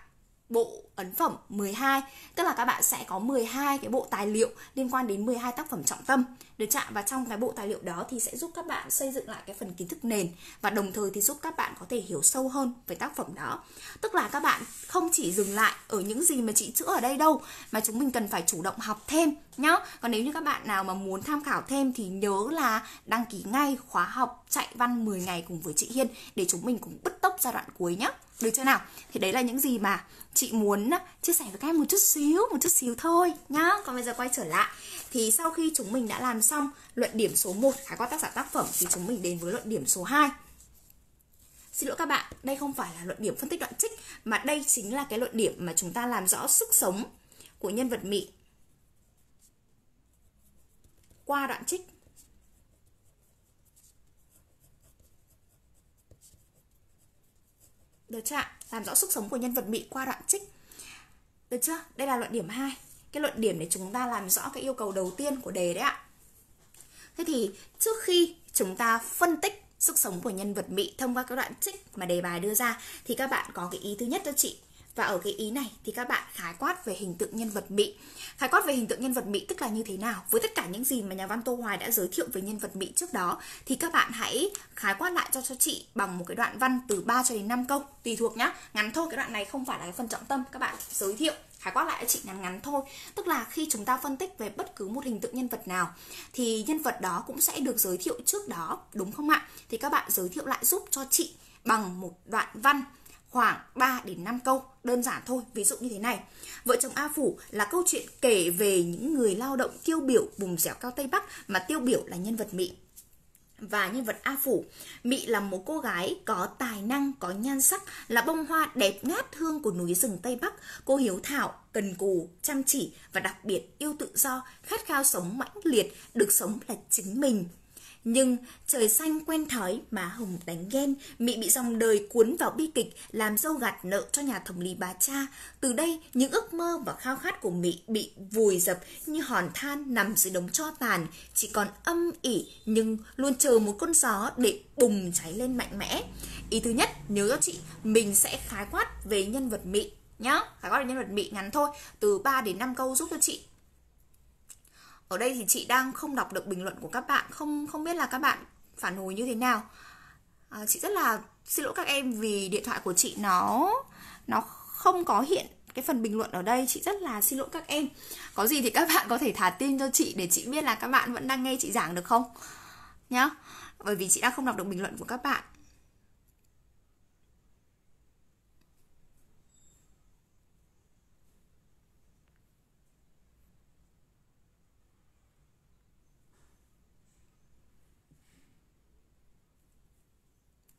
bộ ấn phẩm 12 tức là các bạn sẽ có 12 cái bộ tài liệu liên quan đến 12 tác phẩm trọng tâm. Được chạm và trong cái bộ tài liệu đó thì sẽ giúp các bạn xây dựng lại cái phần kiến thức nền và đồng thời thì giúp các bạn có thể hiểu sâu hơn về tác phẩm đó. Tức là các bạn không chỉ dừng lại ở những gì mà chị chữa ở đây đâu, mà chúng mình cần phải chủ động học thêm nhá. Còn nếu như các bạn nào mà muốn tham khảo thêm thì nhớ là đăng ký ngay khóa học chạy văn 10 ngày cùng với chị Hiên để chúng mình cùng bứt tốc giai đoạn cuối nhé được chưa nào? Thì đấy là những gì mà chị muốn chia sẻ với các em một chút xíu, một chút xíu thôi nhá. Còn bây giờ quay trở lại thì sau khi chúng mình đã làm xong luận điểm số 1 khái quát tác giả tác phẩm thì chúng mình đến với luận điểm số 2. Xin lỗi các bạn, đây không phải là luận điểm phân tích đoạn trích mà đây chính là cái luận điểm mà chúng ta làm rõ sức sống của nhân vật Mị qua đoạn trích Được chưa ạ? Làm rõ sức sống của nhân vật bị qua đoạn trích. Được chưa? Đây là luận điểm 2. Cái luận điểm để chúng ta làm rõ cái yêu cầu đầu tiên của đề đấy ạ. Thế thì trước khi chúng ta phân tích sức sống của nhân vật Mỹ thông qua các đoạn trích mà đề bài đưa ra, thì các bạn có cái ý thứ nhất cho chị và ở cái ý này thì các bạn khái quát về hình tượng nhân vật Mỹ. Khái quát về hình tượng nhân vật Mỹ tức là như thế nào? Với tất cả những gì mà nhà văn Tô Hoài đã giới thiệu về nhân vật Mỹ trước đó, thì các bạn hãy khái quát lại cho cho chị bằng một cái đoạn văn từ 3 cho đến 5 câu, tùy thuộc nhá. Ngắn thôi, cái đoạn này không phải là cái phần trọng tâm, các bạn giới thiệu, khái quát lại cho chị ngắn ngắn thôi tức là khi chúng ta phân tích về bất cứ một hình tượng nhân vật nào, thì nhân vật đó cũng sẽ được giới thiệu trước đó, đúng không ạ thì các bạn giới thiệu lại giúp cho chị bằng một đoạn văn khoảng 3 đến 5 câu, đơn giản thôi, ví dụ như thế này. Vợ chồng A Phủ là câu chuyện kể về những người lao động tiêu biểu vùng dẻo cao Tây Bắc mà tiêu biểu là nhân vật Mỹ và nhân vật A Phủ. Mị là một cô gái có tài năng, có nhan sắc, là bông hoa đẹp ngát hương của núi rừng Tây Bắc. Cô hiếu thảo, cần cù, chăm chỉ và đặc biệt yêu tự do, khát khao sống mãnh liệt, được sống là chính mình. Nhưng trời xanh quen thói mà Hồng đánh ghen, Mị bị dòng đời cuốn vào bi kịch làm dâu gạt nợ cho nhà thẩm lý bà cha. Từ đây, những ước mơ và khao khát của Mị bị vùi dập như hòn than nằm dưới đống cho tàn, chỉ còn âm ỉ nhưng luôn chờ một con gió để bùng cháy lên mạnh mẽ. Ý thứ nhất, nhớ cho chị, mình sẽ khái quát về nhân vật Mị nhá. Khái quát về nhân vật Mị ngắn thôi, từ 3 đến 5 câu giúp cho chị ở đây thì chị đang không đọc được bình luận của các bạn không không biết là các bạn phản hồi như thế nào. À, chị rất là xin lỗi các em vì điện thoại của chị nó nó không có hiện cái phần bình luận ở đây. Chị rất là xin lỗi các em. Có gì thì các bạn có thể thả tin cho chị để chị biết là các bạn vẫn đang nghe chị giảng được không? Nhá. Bởi vì chị đã không đọc được bình luận của các bạn.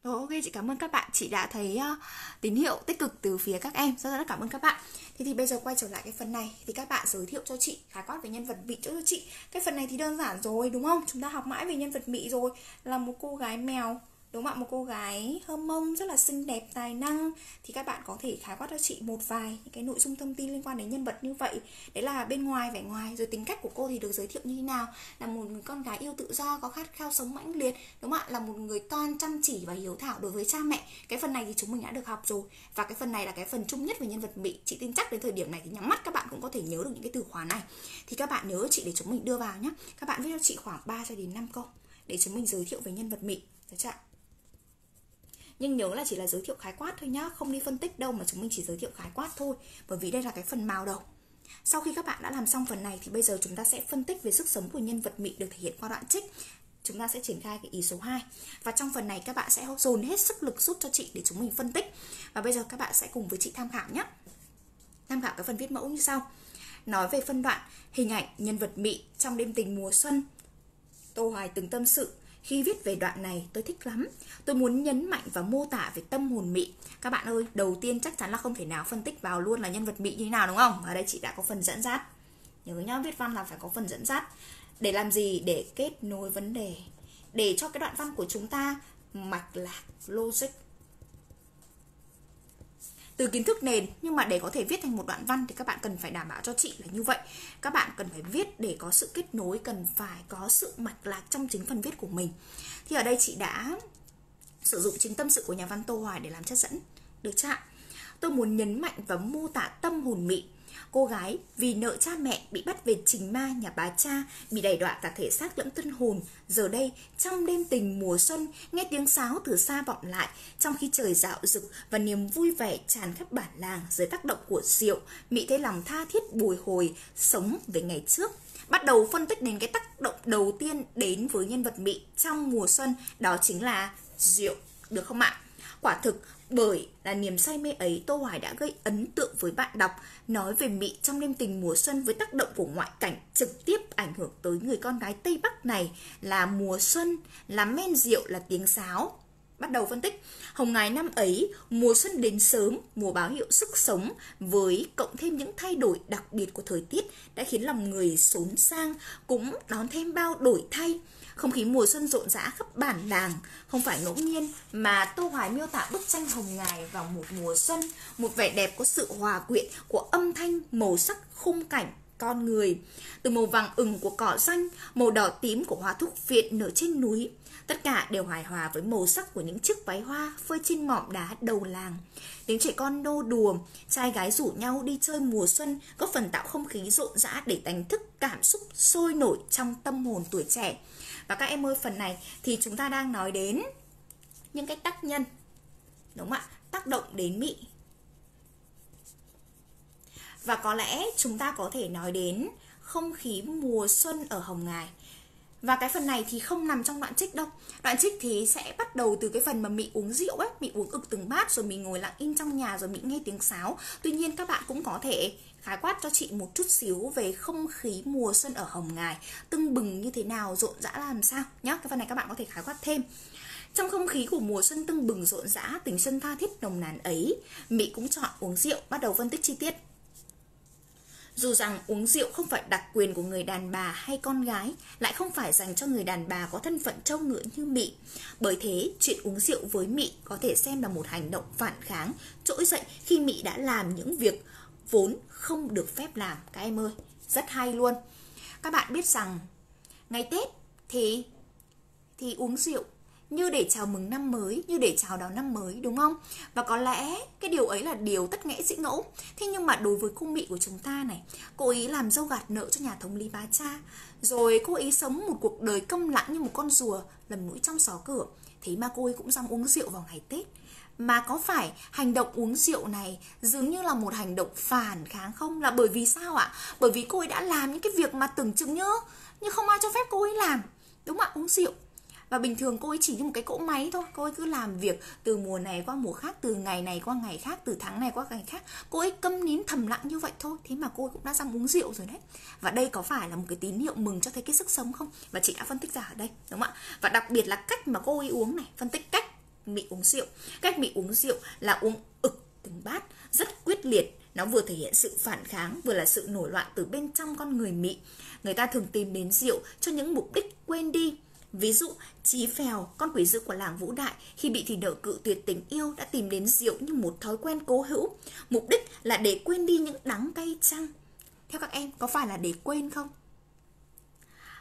Rồi ok chị cảm ơn các bạn. Chị đã thấy uh, tín hiệu tích cực từ phía các em. Rất rất cảm ơn các bạn. Thế thì bây giờ quay trở lại cái phần này Thì các bạn giới thiệu cho chị khái quát về nhân vật Mị cho chị. Cái phần này thì đơn giản rồi đúng không? Chúng ta học mãi về nhân vật Mỹ rồi. Là một cô gái mèo. Đúng không ạ? Một cô gái hơm mông rất là xinh đẹp, tài năng. Thì các bạn có thể khái quát cho chị một vài những cái nội dung thông tin liên quan đến nhân vật như vậy. Đấy là bên ngoài, vẻ ngoài. Rồi tính cách của cô thì được giới thiệu như thế nào? Là một người con gái yêu tự do, có khát khao sống mãnh liệt. Đúng không ạ? Là một người con chăm chỉ và hiếu thảo đối với cha mẹ. Cái phần này thì chúng mình đã được học rồi. Và cái phần này là cái phần chung nhất về nhân vật Mỹ. Chị tin chắc đến thời điểm này thì nhắm mắt các bạn cũng có thể nhớ được những cái từ khóa này. Thì các bạn nhớ chị để chúng mình đưa vào nhé Các bạn viết cho chị khoảng 3 cho đến 5 câu Để chúng mình giới thiệu về nhân vật Mỹ. Được chưa ạ? Nhưng nhớ là chỉ là giới thiệu khái quát thôi nhá, không đi phân tích đâu mà chúng mình chỉ giới thiệu khái quát thôi, bởi vì đây là cái phần màu đầu. Sau khi các bạn đã làm xong phần này thì bây giờ chúng ta sẽ phân tích về sức sống của nhân vật mị được thể hiện qua đoạn trích. Chúng ta sẽ triển khai cái ý số 2 và trong phần này các bạn sẽ dồn hết sức lực giúp cho chị để chúng mình phân tích. Và bây giờ các bạn sẽ cùng với chị tham khảo nhé tham khảo cái phần viết mẫu như sau. Nói về phân đoạn, hình ảnh nhân vật mị trong đêm tình mùa xuân. Tô hoài từng tâm sự khi viết về đoạn này tôi thích lắm. Tôi muốn nhấn mạnh và mô tả về tâm hồn mị. Các bạn ơi, đầu tiên chắc chắn là không thể nào phân tích vào luôn là nhân vật mị như thế nào đúng không? Ở đây chị đã có phần dẫn dắt. Nhớ nhá, viết văn là phải có phần dẫn dắt. Để làm gì? Để kết nối vấn đề. Để cho cái đoạn văn của chúng ta mạch lạc, logic từ kiến thức nền, nhưng mà để có thể viết thành một đoạn văn thì các bạn cần phải đảm bảo cho chị là như vậy. Các bạn cần phải viết để có sự kết nối, cần phải có sự mạch lạc trong chính phần viết của mình. Thì ở đây chị đã sử dụng chính tâm sự của nhà văn tô hoài để làm chất dẫn. Được chưa ạ? Tôi muốn nhấn mạnh và mô tả tâm hồn mị Cô gái vì nợ cha mẹ bị bắt về trình ma nhà bà cha, bị đẩy đọa cả thể xác lẫn tân hồn. Giờ đây, trong đêm tình mùa xuân, nghe tiếng sáo từ xa vọng lại, trong khi trời dạo rực và niềm vui vẻ tràn khắp bản làng dưới tác động của rượu, Mỹ thấy lòng tha thiết bồi hồi, sống về ngày trước. Bắt đầu phân tích đến cái tác động đầu tiên đến với nhân vật Mỹ trong mùa xuân, đó chính là rượu. Được không ạ? Quả thực, bởi là niềm say mê ấy, Tô Hoài đã gây ấn tượng với bạn đọc, nói về Mỹ trong đêm tình mùa xuân với tác động của ngoại cảnh trực tiếp ảnh hưởng tới người con gái Tây Bắc này là mùa xuân, là men rượu, là tiếng sáo. Bắt đầu phân tích, hồng ngài năm ấy, mùa xuân đến sớm, mùa báo hiệu sức sống với cộng thêm những thay đổi đặc biệt của thời tiết đã khiến lòng người xốn sang, cũng đón thêm bao đổi thay. Không khí mùa xuân rộn rã khắp bản làng Không phải ngẫu nhiên mà Tô Hoài miêu tả bức tranh hồng ngài vào một mùa xuân Một vẻ đẹp có sự hòa quyện của âm thanh, màu sắc, khung cảnh con người Từ màu vàng ửng của cỏ xanh, màu đỏ tím của hoa thúc viện nở trên núi Tất cả đều hài hòa với màu sắc của những chiếc váy hoa phơi trên mỏm đá đầu làng. Tiếng trẻ con nô đùa, trai gái rủ nhau đi chơi mùa xuân, góp phần tạo không khí rộn rã để đánh thức cảm xúc sôi nổi trong tâm hồn tuổi trẻ. Và các em ơi, phần này thì chúng ta đang nói đến những cái tác nhân đúng không ạ? Tác động đến mị. Và có lẽ chúng ta có thể nói đến không khí mùa xuân ở Hồng Ngài. Và cái phần này thì không nằm trong đoạn trích đâu Đoạn trích thì sẽ bắt đầu từ cái phần mà Mị uống rượu ấy Mị uống ực từng bát rồi mình ngồi lặng im trong nhà rồi Mị nghe tiếng sáo Tuy nhiên các bạn cũng có thể khái quát cho chị một chút xíu về không khí mùa xuân ở Hồng Ngài Tưng bừng như thế nào, rộn rã làm sao nhá Cái phần này các bạn có thể khái quát thêm trong không khí của mùa xuân tưng bừng rộn rã, tình xuân tha thiết nồng nàn ấy, Mỹ cũng chọn uống rượu, bắt đầu phân tích chi tiết. Dù rằng uống rượu không phải đặc quyền của người đàn bà hay con gái, lại không phải dành cho người đàn bà có thân phận trâu ngựa như Mị. Bởi thế, chuyện uống rượu với Mị có thể xem là một hành động phản kháng, trỗi dậy khi Mị đã làm những việc vốn không được phép làm các em ơi. Rất hay luôn. Các bạn biết rằng ngày Tết thì thì uống rượu như để chào mừng năm mới, như để chào đón năm mới đúng không? Và có lẽ cái điều ấy là điều tất nghệ sĩ ngẫu. Thế nhưng mà đối với cung mị của chúng ta này, cô ý làm dâu gạt nợ cho nhà thống lý bá cha, rồi cô ý sống một cuộc đời câm lặng như một con rùa lầm mũi trong xó cửa. Thế mà cô ấy cũng dám uống rượu vào ngày Tết mà có phải hành động uống rượu này dường như là một hành động phản kháng không? Là bởi vì sao ạ? Bởi vì cô ấy đã làm những cái việc mà tưởng chừng như nhưng không ai cho phép cô ấy làm. Đúng không ạ, uống rượu. Và bình thường cô ấy chỉ như một cái cỗ máy thôi. Cô ấy cứ làm việc từ mùa này qua mùa khác, từ ngày này qua ngày khác, từ tháng này qua ngày khác. Cô ấy câm nín thầm lặng như vậy thôi. Thế mà cô ấy cũng đã dám uống rượu rồi đấy. Và đây có phải là một cái tín hiệu mừng cho thấy cái sức sống không? Và chị đã phân tích ra ở đây, đúng không ạ? Và đặc biệt là cách mà cô ấy uống này, phân tích cách Mị uống rượu. Cách Mị uống rượu là uống ực từng bát, rất quyết liệt. Nó vừa thể hiện sự phản kháng, vừa là sự nổi loạn từ bên trong con người Mị. Người ta thường tìm đến rượu cho những mục đích quên đi. Ví dụ, Chí Phèo, con quỷ dữ của làng Vũ Đại, khi bị thì nợ cự tuyệt tình yêu đã tìm đến rượu như một thói quen cố hữu. Mục đích là để quên đi những đắng cay chăng? Theo các em, có phải là để quên không?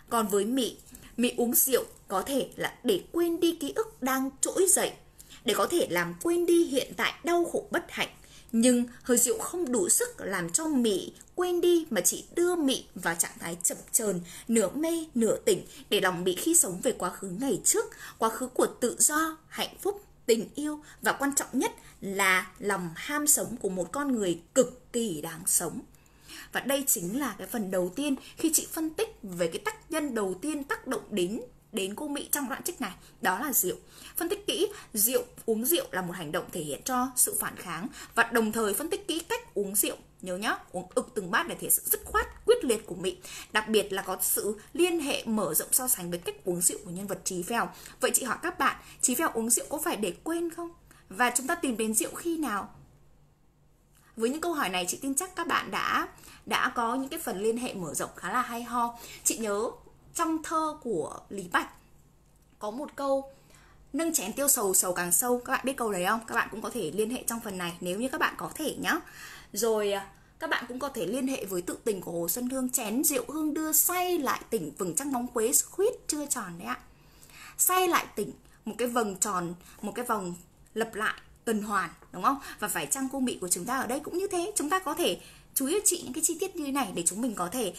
Còn với Mị, Mị uống rượu có thể là để quên đi ký ức đang trỗi dậy, để có thể làm quên đi hiện tại đau khổ bất hạnh. Nhưng hơi rượu không đủ sức làm cho Mị quên đi mà chỉ đưa Mị vào trạng thái chậm chờn, nửa mê, nửa tỉnh để lòng Mị khi sống về quá khứ ngày trước, quá khứ của tự do, hạnh phúc, tình yêu và quan trọng nhất là lòng ham sống của một con người cực kỳ đáng sống. Và đây chính là cái phần đầu tiên khi chị phân tích về cái tác nhân đầu tiên tác động đến đến cô Mỹ trong đoạn trích này, đó là rượu. Phân tích kỹ, rượu, uống rượu là một hành động thể hiện cho sự phản kháng và đồng thời phân tích kỹ cách uống rượu, nhớ nhá, uống ực từng bát để thể hiện sự dứt khoát, quyết liệt của Mỹ. Đặc biệt là có sự liên hệ, mở rộng so sánh với cách uống rượu của nhân vật trí phèo. Vậy chị hỏi các bạn trí phèo uống rượu có phải để quên không? Và chúng ta tìm đến rượu khi nào? Với những câu hỏi này, chị tin chắc các bạn đã đã có những cái phần liên hệ mở rộng khá là hay ho. Chị nhớ trong thơ của lý bạch có một câu, nâng chén tiêu sầu sầu càng sâu. Các bạn biết câu đấy không? Các bạn cũng có thể liên hệ trong phần này nếu như các bạn có thể nhá. Rồi à, các bạn cũng có thể liên hệ với tự tình của Hồ Xuân Hương, chén rượu hương đưa say lại tỉnh vầng trăng bóng quế khuyết chưa tròn đấy ạ. Say lại tỉnh, một cái vầng tròn, một cái vòng lập lại tuần hoàn, đúng không? Và phải chăng cô mị của chúng ta ở đây cũng như thế? Chúng ta có thể chú ý chị những cái chi tiết như thế này để chúng mình có thể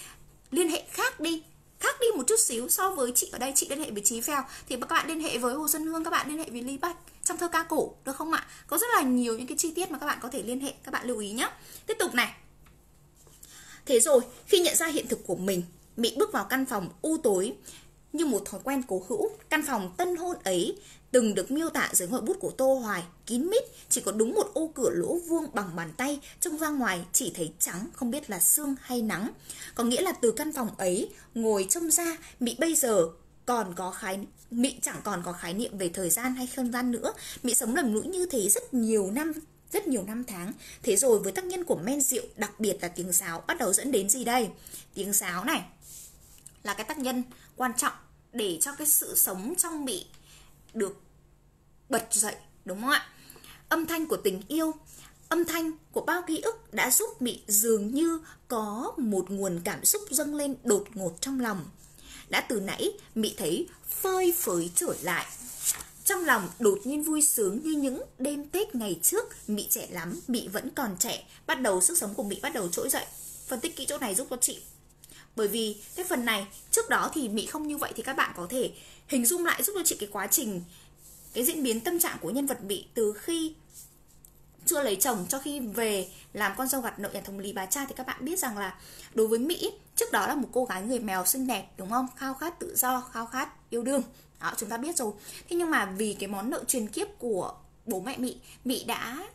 liên hệ khác đi. Khác đi một chút xíu so với chị ở đây. Chị liên hệ với trí phèo. Thì các bạn liên hệ với hồ xuân hương, các bạn liên hệ với lý bạch trong thơ ca cổ, được không ạ? Có rất là nhiều những cái chi tiết mà các bạn có thể liên hệ. Các bạn lưu ý nhé tiếp tục này. Thế rồi, khi nhận ra hiện thực của mình mỹ bước vào căn phòng u tối như một thói quen cố hữu. Căn phòng tân hôn ấy từng được miêu tả dưới ngòi bút của Tô Hoài, kín mít, chỉ có đúng một ô cửa lỗ vuông bằng bàn tay, trông ra ngoài chỉ thấy trắng, không biết là sương hay nắng. Có nghĩa là từ căn phòng ấy, ngồi trông ra, Mỹ bây giờ còn có khái Mỹ chẳng còn có khái niệm về thời gian hay không gian nữa. Mỹ sống lầm lũi như thế rất nhiều năm, rất nhiều năm tháng. Thế rồi với tác nhân của men rượu, đặc biệt là tiếng sáo bắt đầu dẫn đến gì đây? Tiếng sáo này là cái tác nhân quan trọng để cho cái sự sống trong Mỹ được bật dậy, đúng không ạ? Âm thanh của tình yêu, âm thanh của bao ký ức đã giúp mị dường như có một nguồn cảm xúc dâng lên đột ngột trong lòng. Đã từ nãy, mị thấy phơi phới trở lại. Trong lòng đột nhiên vui sướng như những đêm tết ngày trước, mị trẻ lắm, mị vẫn còn trẻ. Bắt đầu sức sống của mị bắt đầu trỗi dậy. Phân tích kỹ chỗ này giúp cho chị. Bởi vì cái phần này, trước đó thì mị không như vậy thì các bạn có thể hình dung lại giúp cho chị cái quá trình cái diễn biến tâm trạng của nhân vật bị từ khi chưa lấy chồng cho khi về làm con dâu gặt nợ nhà thống lý bà cha, thì các bạn biết rằng là đối với Mỹ, trước đó là một cô gái người mèo xinh đẹp, đúng không? Khao khát tự do, khao khát yêu đương. Đó, chúng ta biết rồi. Thế nhưng mà vì cái món nợ truyền kiếp của bố mẹ Mỹ Mỹ đã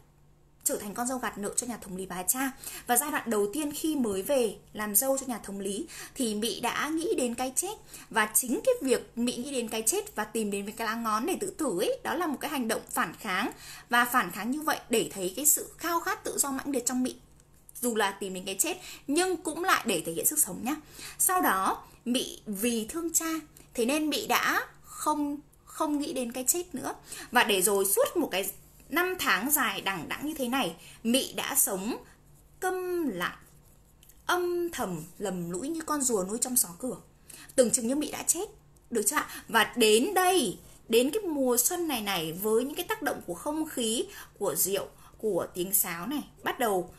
trở thành con dâu gạt nợ cho nhà thống lý bà cha. Và giai đoạn đầu tiên khi mới về làm dâu cho nhà thống lý thì mỹ đã nghĩ đến cái chết. Và chính cái việc mỹ nghĩ đến cái chết và tìm đến với cái lá ngón để tự tử ấy, đó là một cái hành động phản kháng. Và phản kháng như vậy để thấy cái sự khao khát tự do mãnh liệt trong mỹ, dù là tìm đến cái chết, nhưng cũng lại để thể hiện sức sống nhá. Sau đó, mỹ vì thương cha, thế nên mỹ đã không không nghĩ đến cái chết nữa. Và để rồi suốt một cái năm tháng dài đằng đẵng như thế này, mị đã sống câm lặng, âm thầm lầm lũi như con rùa nuôi trong xó cửa. Tưởng chừng như mị đã chết, được chưa ạ? Và đến đây, đến cái mùa xuân này này, với những cái tác động của không khí, của rượu, của tiếng sáo này, bắt đầu,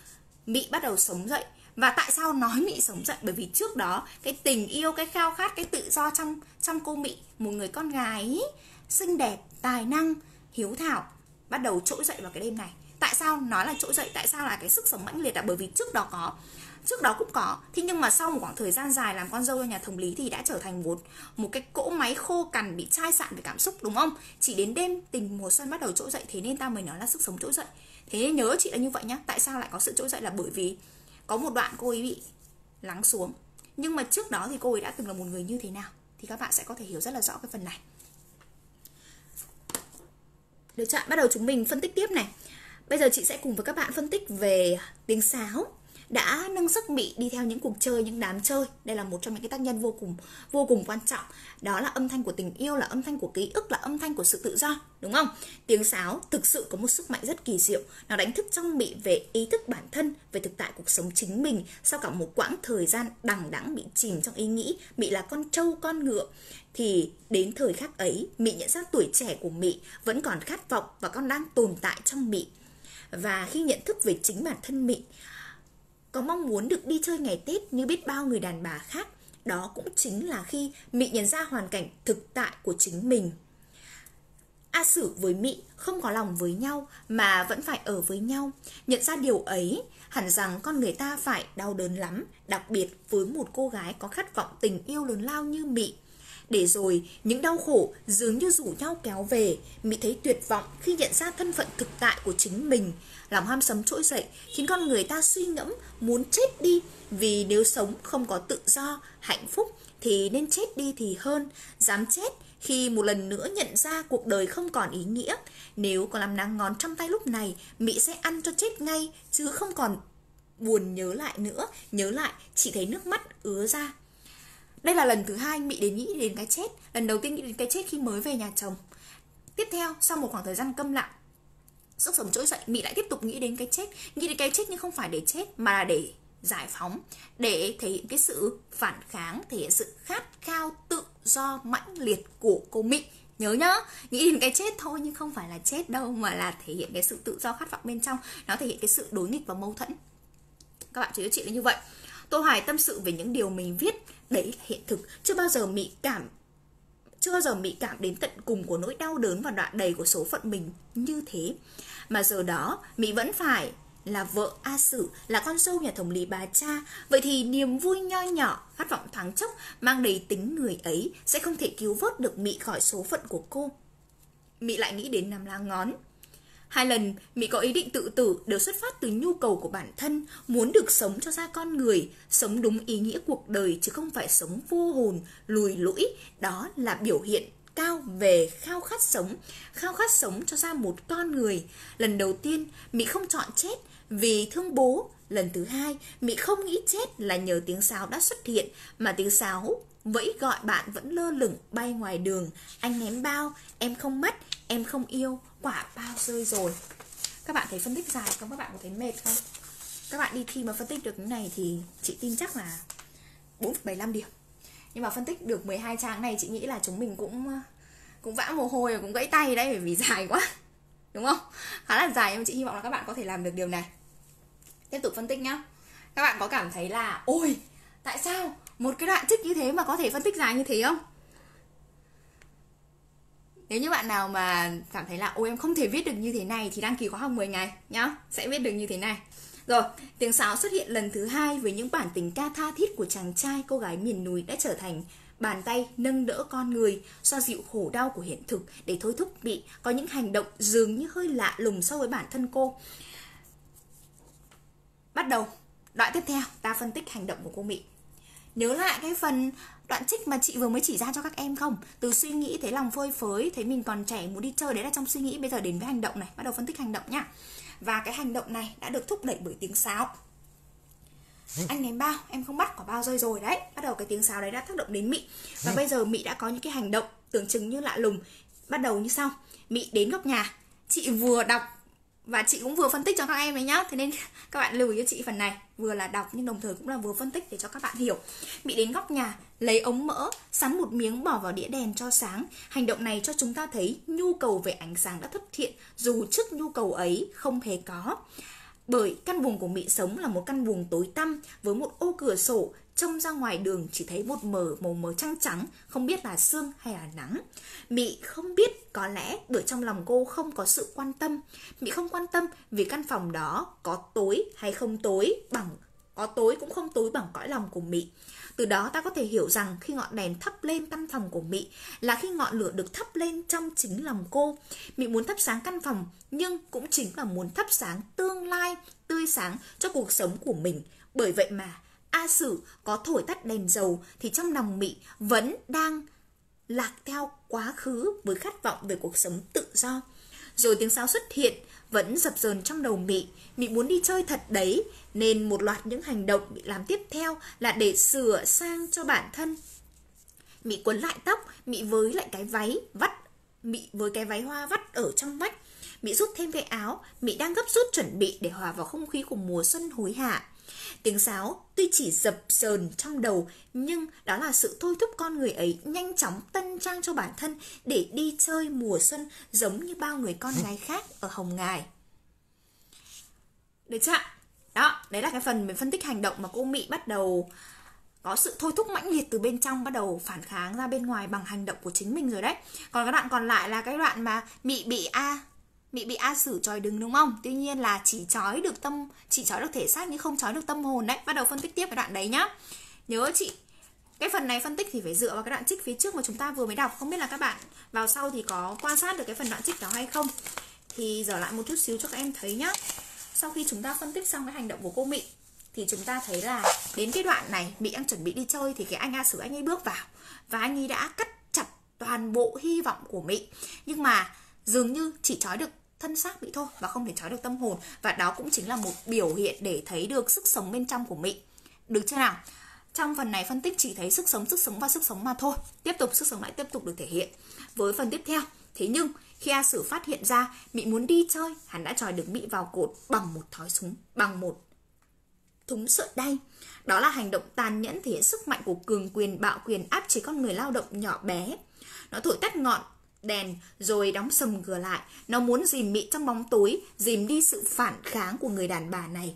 mị bắt đầu sống dậy. Và tại sao nói mị sống dậy? Bởi vì trước đó, cái tình yêu, cái khao khát, cái tự do trong trong cô mị, một người con gái xinh đẹp, tài năng, hiếu thảo bắt đầu trỗi dậy vào cái đêm này. Tại sao nói là trỗi dậy? Tại sao là cái sức sống mãnh liệt là bởi vì trước đó có, trước đó cũng có. Thế nhưng mà sau một khoảng thời gian dài làm con dâu cho nhà thống lý thì đã trở thành một một cái cỗ máy khô cằn bị chai sạn về cảm xúc, đúng không? Chỉ đến đêm tình mùa xuân bắt đầu trỗi dậy thế nên ta mới nói là sức sống trỗi dậy. Thế nên nhớ chị là như vậy nhá. Tại sao lại có sự trỗi dậy? Là bởi vì có một đoạn cô ấy bị lắng xuống. Nhưng mà trước đó thì cô ấy đã từng là một người như thế nào? Thì các bạn sẽ có thể hiểu rất là rõ cái phần này. Được chưa? Bắt đầu chúng mình phân tích tiếp này. Bây giờ chị sẽ cùng với các bạn phân tích về tiếng sáo đã nâng sức bị đi theo những cuộc chơi, những đám chơi. Đây là một trong những cái tác nhân vô cùng vô cùng quan trọng. Đó là âm thanh của tình yêu, là âm thanh của ký ức, là âm thanh của sự tự do, đúng không? Tiếng sáo thực sự có một sức mạnh rất kỳ diệu. Nó đánh thức trong bị về ý thức bản thân, về thực tại cuộc sống chính mình sau cả một quãng thời gian đằng đẵng bị chìm trong ý nghĩ bị là con trâu con ngựa thì đến thời khắc ấy mị nhận ra tuổi trẻ của mị vẫn còn khát vọng và con đang tồn tại trong mị và khi nhận thức về chính bản thân mị có mong muốn được đi chơi ngày Tết như biết bao người đàn bà khác. Đó cũng chính là khi Mỹ nhận ra hoàn cảnh thực tại của chính mình. A Sử với Mỹ không có lòng với nhau mà vẫn phải ở với nhau. Nhận ra điều ấy, hẳn rằng con người ta phải đau đớn lắm, đặc biệt với một cô gái có khát vọng tình yêu lớn lao như Mỹ. Để rồi, những đau khổ dường như rủ nhau kéo về, Mỹ thấy tuyệt vọng khi nhận ra thân phận thực tại của chính mình. Lòng ham sấm trỗi dậy khiến con người ta suy ngẫm muốn chết đi vì nếu sống không có tự do, hạnh phúc thì nên chết đi thì hơn, dám chết khi một lần nữa nhận ra cuộc đời không còn ý nghĩa. Nếu có làm nắng ngón trong tay lúc này, Mỹ sẽ ăn cho chết ngay chứ không còn buồn nhớ lại nữa, nhớ lại chỉ thấy nước mắt ứa ra. Đây là lần thứ hai Mỹ đến nghĩ đến cái chết, lần đầu tiên nghĩ đến cái chết khi mới về nhà chồng. Tiếp theo, sau một khoảng thời gian câm lặng, sức sống trỗi dậy mỹ lại tiếp tục nghĩ đến cái chết. Nghĩ đến cái chết nhưng không phải để chết, mà là để giải phóng, để thể hiện cái sự phản kháng, thể hiện sự khát khao tự do mãnh liệt của cô mỹ nhớ nhá, nghĩ đến cái chết thôi nhưng không phải là chết đâu, mà là thể hiện cái sự tự do khát vọng bên trong. Nó thể hiện cái sự đối nghịch và mâu thuẫn. Các bạn chú ý chị là như vậy. Tô hoài tâm sự về những điều mình viết đấy là hiện thực. Chưa bao giờ mỹ cảm chưa bao giờ mỹ cảm đến tận cùng của nỗi đau đớn và đoạn đầy của số phận mình như thế mà giờ đó Mỹ vẫn phải là vợ A Sử, là con dâu nhà thống lý bà cha. Vậy thì niềm vui nho nhỏ, khát vọng thoáng chốc mang đầy tính người ấy sẽ không thể cứu vớt được Mỹ khỏi số phận của cô. Mỹ lại nghĩ đến Nam lá Ngón. Hai lần, Mỹ có ý định tự tử đều xuất phát từ nhu cầu của bản thân, muốn được sống cho ra con người, sống đúng ý nghĩa cuộc đời chứ không phải sống vô hồn, lùi lũi. Đó là biểu hiện cao về khao khát sống, khao khát sống cho ra một con người. Lần đầu tiên, Mỹ không chọn chết vì thương bố. Lần thứ hai, Mỹ không nghĩ chết là nhờ tiếng sáo đã xuất hiện, mà tiếng sáo vẫy gọi bạn vẫn lơ lửng bay ngoài đường. Anh ném bao, em không mất, em không yêu, quả bao rơi rồi. Các bạn thấy phân tích dài không? Các bạn có thấy mệt không? Các bạn đi thi mà phân tích được cái này thì chị tin chắc là 4,75 điểm nhưng mà phân tích được 12 trang này chị nghĩ là chúng mình cũng cũng vã mồ hôi và cũng gãy tay đấy bởi vì dài quá đúng không khá là dài nhưng chị hy vọng là các bạn có thể làm được điều này tiếp tục phân tích nhá các bạn có cảm thấy là ôi tại sao một cái đoạn trích như thế mà có thể phân tích dài như thế không nếu như bạn nào mà cảm thấy là ôi em không thể viết được như thế này thì đăng ký khóa học 10 ngày nhá sẽ viết được như thế này rồi, tiếng sáo xuất hiện lần thứ hai với những bản tình ca tha thiết của chàng trai cô gái miền núi đã trở thành bàn tay nâng đỡ con người, xoa dịu khổ đau của hiện thực để thôi thúc bị có những hành động dường như hơi lạ lùng so với bản thân cô. Bắt đầu, đoạn tiếp theo ta phân tích hành động của cô Mỹ. Nhớ lại cái phần đoạn trích mà chị vừa mới chỉ ra cho các em không? Từ suy nghĩ thấy lòng phơi phới, thấy mình còn trẻ muốn đi chơi đấy là trong suy nghĩ, bây giờ đến với hành động này, bắt đầu phân tích hành động nhá. Và cái hành động này đã được thúc đẩy bởi tiếng sáo. Anh ném bao em không bắt quả bao rơi rồi đấy. Bắt đầu cái tiếng sáo đấy đã tác động đến mị. Và bây giờ mị đã có những cái hành động tưởng chừng như lạ lùng. Bắt đầu như sau. Mị đến góc nhà. Chị vừa đọc và chị cũng vừa phân tích cho các em đấy nhá. Thế nên các bạn lưu ý cho chị phần này. Vừa là đọc nhưng đồng thời cũng là vừa phân tích để cho các bạn hiểu. Bị đến góc nhà, lấy ống mỡ, sắn một miếng bỏ vào đĩa đèn cho sáng. Hành động này cho chúng ta thấy nhu cầu về ánh sáng đã thất thiện dù trước nhu cầu ấy không hề có. Bởi căn buồng của mị sống là một căn buồng tối tăm với một ô cửa sổ trông ra ngoài đường chỉ thấy một mờ màu mờ trắng trắng, không biết là sương hay là nắng. Mị không biết có lẽ bởi trong lòng cô không có sự quan tâm. Mị không quan tâm vì căn phòng đó có tối hay không tối bằng có tối cũng không tối bằng cõi lòng của Mị. Từ đó ta có thể hiểu rằng khi ngọn đèn thắp lên căn phòng của Mị là khi ngọn lửa được thắp lên trong chính lòng cô. Mị muốn thắp sáng căn phòng nhưng cũng chính là muốn thắp sáng tương lai tươi sáng cho cuộc sống của mình. Bởi vậy mà A Sử có thổi tắt đèn dầu thì trong lòng Mị vẫn đang lạc theo quá khứ với khát vọng về cuộc sống tự do. Rồi tiếng sáo xuất hiện vẫn dập dờn trong đầu Mị. Mị muốn đi chơi thật đấy, nên một loạt những hành động bị làm tiếp theo là để sửa sang cho bản thân. Mị quấn lại tóc, Mị với lại cái váy vắt Mị với cái váy hoa vắt ở trong vách. Mị rút thêm cái áo, Mị đang gấp rút chuẩn bị để hòa vào không khí của mùa xuân hối hả. Tiếng sáo tuy chỉ dập sờn trong đầu nhưng đó là sự thôi thúc con người ấy nhanh chóng tân trang cho bản thân để đi chơi mùa xuân giống như bao người con gái khác ở Hồng Ngài. Được chưa? Đó, đấy là cái phần mình phân tích hành động mà cô mỹ bắt đầu có sự thôi thúc mãnh liệt từ bên trong bắt đầu phản kháng ra bên ngoài bằng hành động của chính mình rồi đấy. Còn cái đoạn còn lại là cái đoạn mà Mị bị A bị bị a sử trói đứng đúng không? Tuy nhiên là chỉ trói được tâm, chỉ trói được thể xác nhưng không trói được tâm hồn đấy. Bắt đầu phân tích tiếp cái đoạn đấy nhá. Nhớ chị, cái phần này phân tích thì phải dựa vào cái đoạn trích phía trước mà chúng ta vừa mới đọc. Không biết là các bạn vào sau thì có quan sát được cái phần đoạn trích đó hay không? Thì dở lại một chút xíu cho các em thấy nhá. Sau khi chúng ta phân tích xong cái hành động của cô Mị, thì chúng ta thấy là đến cái đoạn này, Mị đang chuẩn bị đi chơi thì cái anh A Sử, anh ấy bước vào. Và anh ấy đã cắt chặt toàn bộ hy vọng của Mị. Nhưng mà dường như chỉ trói được thân xác Mỹ thôi và không thể trói được tâm hồn và đó cũng chính là một biểu hiện để thấy được sức sống bên trong của Mỹ. Được chưa nào? Trong phần này phân tích chỉ thấy sức sống, sức sống và sức sống mà thôi. Tiếp tục sức sống lại tiếp tục được thể hiện. Với phần tiếp theo, thế nhưng khi A Sử phát hiện ra Mỹ muốn đi chơi, hắn đã trói được Mỹ vào cột bằng một thói súng, bằng một thúng sợi đay. Đó là hành động tàn nhẫn thể hiện sức mạnh của cường quyền bạo quyền áp chế con người lao động nhỏ bé. Nó thổi tắt ngọn đèn rồi đóng sầm cửa lại. Nó muốn dìm Mị trong bóng tối, dìm đi sự phản kháng của người đàn bà này.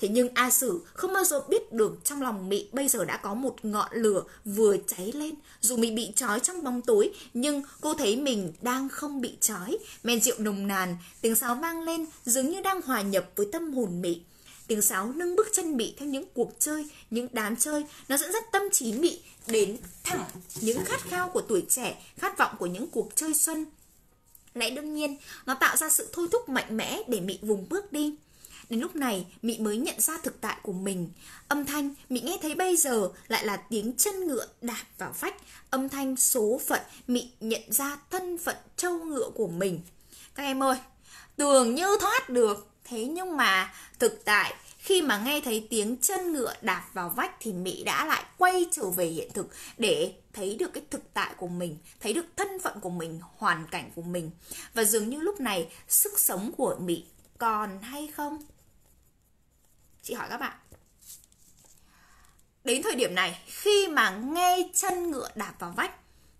Thế nhưng A Sử không bao giờ biết được trong lòng Mị bây giờ đã có một ngọn lửa vừa cháy lên. Dù Mị bị trói trong bóng tối, nhưng cô thấy mình đang không bị trói. Men rượu nồng nàn, tiếng sáo vang lên dường như đang hòa nhập với tâm hồn Mị. Tiếng sáo nâng bước chân Mị theo những cuộc chơi, những đám chơi. Nó dẫn dắt tâm trí Mị đến thẳng những khát khao của tuổi trẻ, khát vọng của những cuộc chơi xuân. Lẽ đương nhiên, nó tạo ra sự thôi thúc mạnh mẽ để Mị vùng bước đi. Đến lúc này, Mị mới nhận ra thực tại của mình. Âm thanh Mị nghe thấy bây giờ lại là tiếng chân ngựa đạp vào vách. Âm thanh số phận Mị nhận ra thân phận trâu ngựa của mình. Các em ơi, tưởng như thoát được, thế nhưng mà thực tại khi mà nghe thấy tiếng chân ngựa đạp vào vách thì Mỹ đã lại quay trở về hiện thực để thấy được cái thực tại của mình, thấy được thân phận của mình, hoàn cảnh của mình. Và dường như lúc này sức sống của Mỹ còn hay không? Chị hỏi các bạn. Đến thời điểm này, khi mà nghe chân ngựa đạp vào vách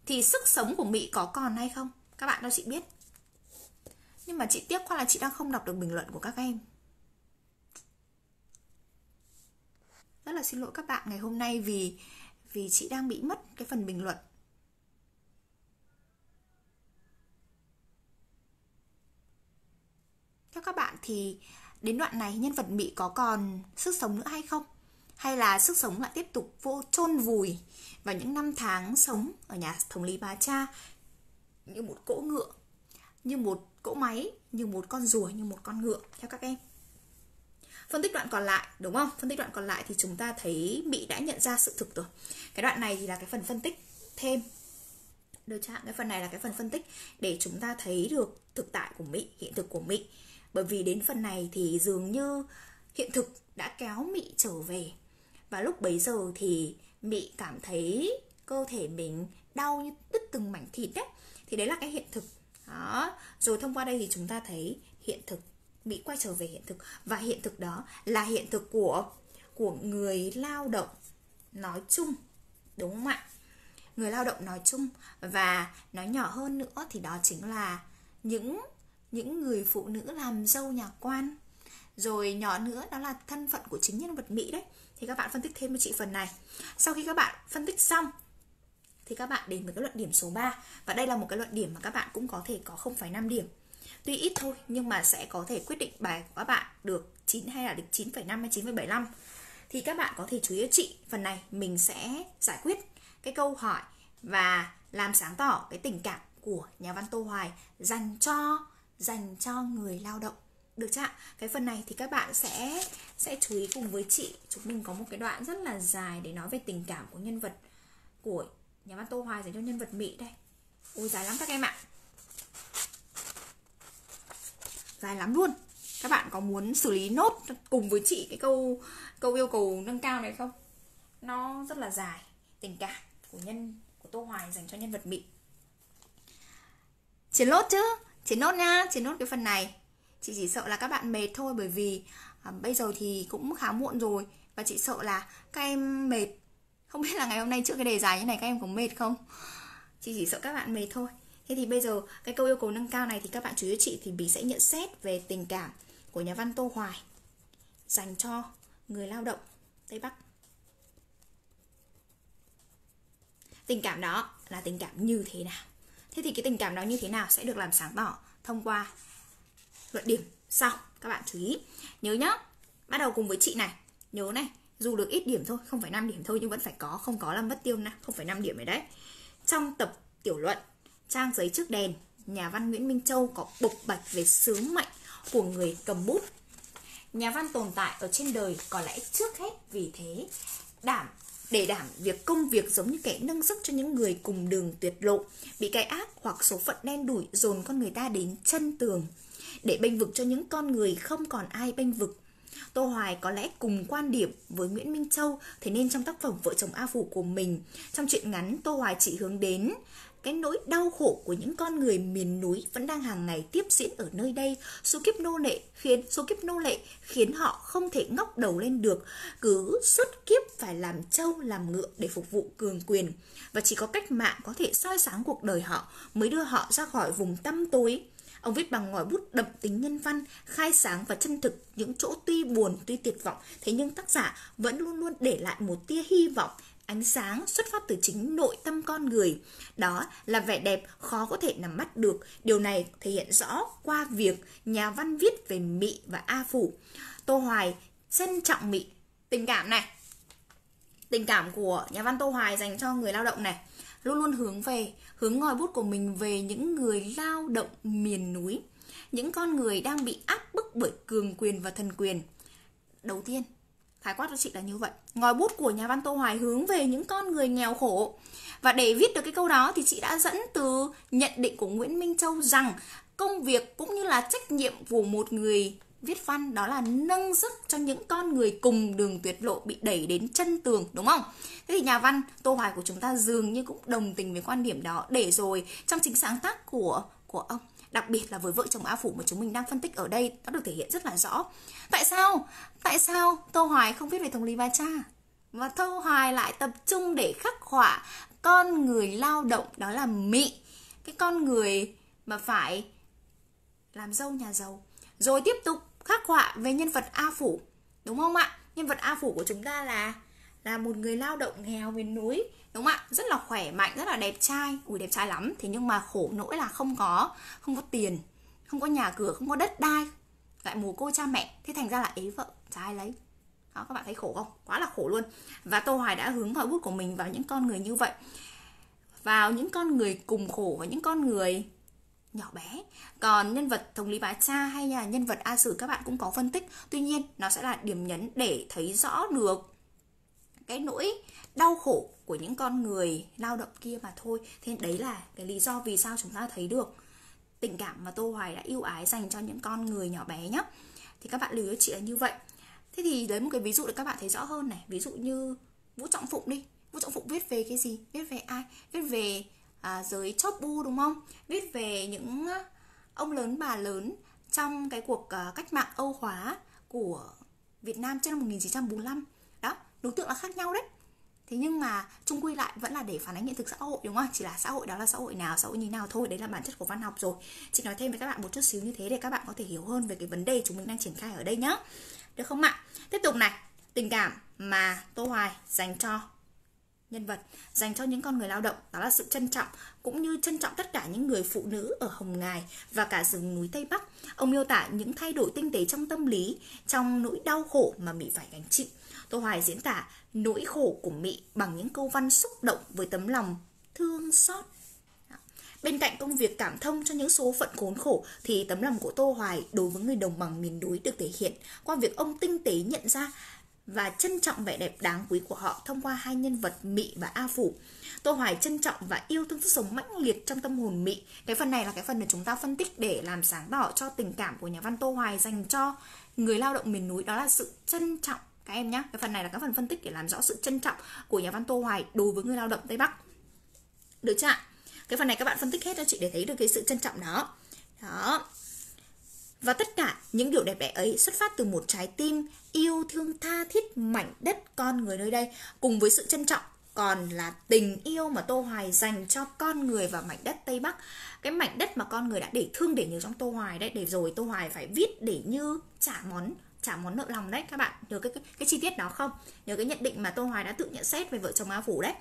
thì sức sống của Mỹ có còn hay không? Các bạn cho chị biết. Nhưng mà chị tiếc quá là chị đang không đọc được bình luận của các em. rất là xin lỗi các bạn ngày hôm nay vì vì chị đang bị mất cái phần bình luận theo các bạn thì đến đoạn này nhân vật mỹ có còn sức sống nữa hay không hay là sức sống lại tiếp tục vô chôn vùi vào những năm tháng sống ở nhà thống lý bà cha như một cỗ ngựa, như một cỗ máy như một con rùa, như một con ngựa, theo các em. Phân tích đoạn còn lại, đúng không? Phân tích đoạn còn lại thì chúng ta thấy mỹ đã nhận ra sự thực rồi. Cái đoạn này thì là cái phần phân tích thêm. Được chưa cái phần này là cái phần phân tích để chúng ta thấy được thực tại của mỹ, hiện thực của mỹ. Bởi vì đến phần này thì dường như hiện thực đã kéo mỹ trở về. Và lúc bấy giờ thì mỹ cảm thấy cơ thể mình đau như đứt từng mảnh thịt đấy. Thì đấy là cái hiện thực đó. Rồi thông qua đây thì chúng ta thấy hiện thực Mỹ quay trở về hiện thực. Và hiện thực đó là hiện thực của của người lao động nói chung, đúng không ạ? Người lao động nói chung. Và nói nhỏ hơn nữa thì đó chính là những những người phụ nữ làm dâu nhà quan. Rồi nhỏ nữa đó là thân phận của chính nhân vật Mỹ đấy. Thì các bạn phân tích thêm cho chị phần này. Sau khi các bạn phân tích xong thì các bạn đến với cái luận điểm số 3 và đây là một cái luận điểm mà các bạn cũng có thể có 0,5 điểm. Tuy ít thôi nhưng mà sẽ có thể quyết định bài của các bạn được 9 hay là được 9,5 hay 9,75 thì các bạn có thể chú ý cho chị phần này mình sẽ giải quyết cái câu hỏi và làm sáng tỏ cái tình cảm của nhà văn Tô Hoài dành cho dành cho người lao động. Được chưa Cái phần này thì các bạn sẽ sẽ chú ý cùng với chị. Chúng mình có một cái đoạn rất là dài để nói về tình cảm của nhân vật của nhà văn Tô Hoài dành cho nhân vật Mỹ đây. Ôi dài lắm các em ạ. Dài lắm luôn. Các bạn có muốn xử lý nốt cùng với chị cái câu câu yêu cầu nâng cao này không? Nó rất là dài. Tình cảm của nhân của tô hoài dành cho nhân vật mỹ. chiến nốt chứ. Chiến nốt nha. Chiến nốt cái phần này. Chị chỉ sợ là các bạn mệt thôi bởi vì à, bây giờ thì cũng khá muộn rồi. Và chị sợ là các em mệt không biết là ngày hôm nay trước cái đề dài như này các em có mệt không? Chị chỉ sợ các bạn mệt thôi. Thế thì bây giờ, cái câu yêu cầu nâng cao này thì các bạn chú ý chị thì mình sẽ nhận xét về tình cảm của nhà văn tô hoài dành cho người lao động tây bắc. Tình cảm đó là tình cảm như thế nào? Thế thì cái tình cảm đó như thế nào sẽ được làm sáng tỏ thông qua luận điểm sau? Các bạn chú ý. Nhớ nhá, bắt đầu cùng với chị này. Nhớ này dù được ít điểm thôi, không phải 5 điểm thôi nhưng vẫn phải có, không có là mất tiêu nè không phải 5 điểm rồi đấy. Trong tập tiểu luận, trang giấy trước đèn, nhà văn Nguyễn Minh Châu có bộc bạch về sứ mệnh của người cầm bút. Nhà văn tồn tại ở trên đời có lẽ trước hết vì thế đảm, để đảm việc công việc giống như kẻ nâng sức cho những người cùng đường tuyệt lộ, bị cái ác hoặc số phận đen đủi dồn con người ta đến chân tường. Để bênh vực cho những con người không còn ai bênh vực Tô Hoài có lẽ cùng quan điểm với Nguyễn Minh Châu, thế nên trong tác phẩm Vợ chồng A Phủ của mình, trong truyện ngắn Tô Hoài chỉ hướng đến cái nỗi đau khổ của những con người miền núi vẫn đang hàng ngày tiếp diễn ở nơi đây. Số kiếp nô lệ khiến số kiếp nô lệ khiến họ không thể ngóc đầu lên được cứ suốt kiếp phải làm trâu làm ngựa để phục vụ cường quyền. Và chỉ có cách mạng có thể soi sáng cuộc đời họ mới đưa họ ra khỏi vùng tăm tối. Ông viết bằng ngòi bút đậm tính nhân văn, khai sáng và chân thực những chỗ tuy buồn, tuy tuyệt vọng, thế nhưng tác giả vẫn luôn luôn để lại một tia hy vọng, ánh sáng xuất phát từ chính nội tâm con người. Đó là vẻ đẹp khó có thể nắm bắt được. Điều này thể hiện rõ qua việc nhà văn viết về Mị và A Phủ. Tô Hoài trân trọng Mị. Tình cảm này. Tình cảm của nhà văn Tô Hoài dành cho người lao động này luôn luôn hướng về, hướng ngòi bút của mình về những người lao động miền núi, những con người đang bị áp bức bởi cường quyền và thần quyền. Đầu tiên, khái quát cho chị là như vậy. Ngòi bút của nhà văn tô hoài hướng về những con người nghèo khổ. Và để viết được cái câu đó thì chị đã dẫn từ nhận định của nguyễn minh châu rằng công việc cũng như là trách nhiệm của một người viết văn đó là nâng sức cho những con người cùng đường tuyệt lộ bị đẩy đến chân tường, đúng không? Thế thì nhà văn tô hoài của chúng ta dường như cũng đồng tình với quan điểm đó. Để rồi, trong chính sáng tác của của ông, đặc biệt là với vợ chồng A Phủ mà chúng mình đang phân tích ở đây, nó được thể hiện rất là rõ. Tại sao tại sao Tô Hoài không viết về thống lý Ba Cha? Và Tô Hoài lại tập trung để khắc họa con người lao động, đó là mị. Cái con người mà phải làm dâu nhà giàu. Rồi tiếp tục khắc họa về nhân vật A Phủ, đúng không ạ? Nhân vật A Phủ của chúng ta là là một người lao động nghèo miền núi, đúng không ạ? Rất là khỏe mạnh, rất là đẹp trai. Ui, đẹp trai lắm. Thế nhưng mà khổ nỗi là không có không có tiền, không có nhà cửa, không có đất đai. Lại mồ côi cha mẹ. Thế thành ra là, ế, vợ, trai lấy. Đó các bạn thấy khổ không? Quá là khổ luôn. Và tô hoài đã hướng vào bút của mình vào những con người như vậy. Vào những con người cùng khổ và những con người nhỏ bé. Còn nhân vật thống lý bá cha hay là nhân vật a sử các bạn cũng có phân tích. Tuy nhiên, nó sẽ là điểm nhấn để thấy rõ được cái nỗi đau khổ của những con người lao động kia mà thôi. Thế đấy là cái lý do vì sao chúng ta thấy được tình cảm mà tô hoài đã yêu ái dành cho những con người nhỏ bé nhé thì các bạn lưu ý chị là như vậy. Thế thì lấy một cái ví dụ để các bạn thấy rõ hơn này. Ví dụ như vũ trọng phụng đi. Vũ trọng phụng viết về cái gì? Viết về ai? Viết về à, giới chóp bu đúng không? Viết về những ông lớn bà lớn trong cái cuộc à, cách mạng Âu hóa của Việt Nam trong năm 1945 đó đối tượng là khác nhau đấy. Thế nhưng mà chung quy lại vẫn là để phản ánh hiện thực xã hội đúng không? Chỉ là xã hội đó là xã hội nào xã hội như nào thôi đấy là bản chất của văn học rồi. Chị nói thêm với các bạn một chút xíu như thế để các bạn có thể hiểu hơn về cái vấn đề chúng mình đang triển khai ở đây nhá. Được không ạ? Tiếp tục này tình cảm mà tô hoài dành cho nhân vật dành cho những con người lao động đó là sự trân trọng cũng như trân trọng tất cả những người phụ nữ ở Hồng Ngài và cả rừng núi Tây Bắc. Ông miêu tả những thay đổi tinh tế trong tâm lý, trong nỗi đau khổ mà Mỹ phải gánh chịu. Tô Hoài diễn tả nỗi khổ của Mỹ bằng những câu văn xúc động với tấm lòng thương xót. Bên cạnh công việc cảm thông cho những số phận khốn khổ thì tấm lòng của Tô Hoài đối với người đồng bằng miền núi được thể hiện qua việc ông tinh tế nhận ra và trân trọng vẻ đẹp đáng quý của họ thông qua hai nhân vật Mị và A Phủ. Tô Hoài trân trọng và yêu thương sức sống mãnh liệt trong tâm hồn Mị. Cái phần này là cái phần mà chúng ta phân tích để làm sáng tỏ cho tình cảm của nhà văn Tô Hoài dành cho người lao động miền núi đó là sự trân trọng các em nhé. Cái phần này là cái phần phân tích để làm rõ sự trân trọng của nhà văn Tô Hoài đối với người lao động Tây Bắc. Được chưa ạ? Cái phần này các bạn phân tích hết cho chị để thấy được cái sự trân trọng đó. Đó. Và tất cả những điều đẹp đẽ ấy xuất phát từ một trái tim yêu thương tha thiết mảnh đất con người nơi đây cùng với sự trân trọng còn là tình yêu mà Tô Hoài dành cho con người và mảnh đất Tây Bắc. Cái mảnh đất mà con người đã để thương để nhớ trong Tô Hoài đấy để rồi Tô Hoài phải viết để như trả món trả món nợ lòng đấy các bạn. Nhớ cái, cái cái chi tiết đó không? Nhớ cái nhận định mà Tô Hoài đã tự nhận xét về vợ chồng A Phủ đấy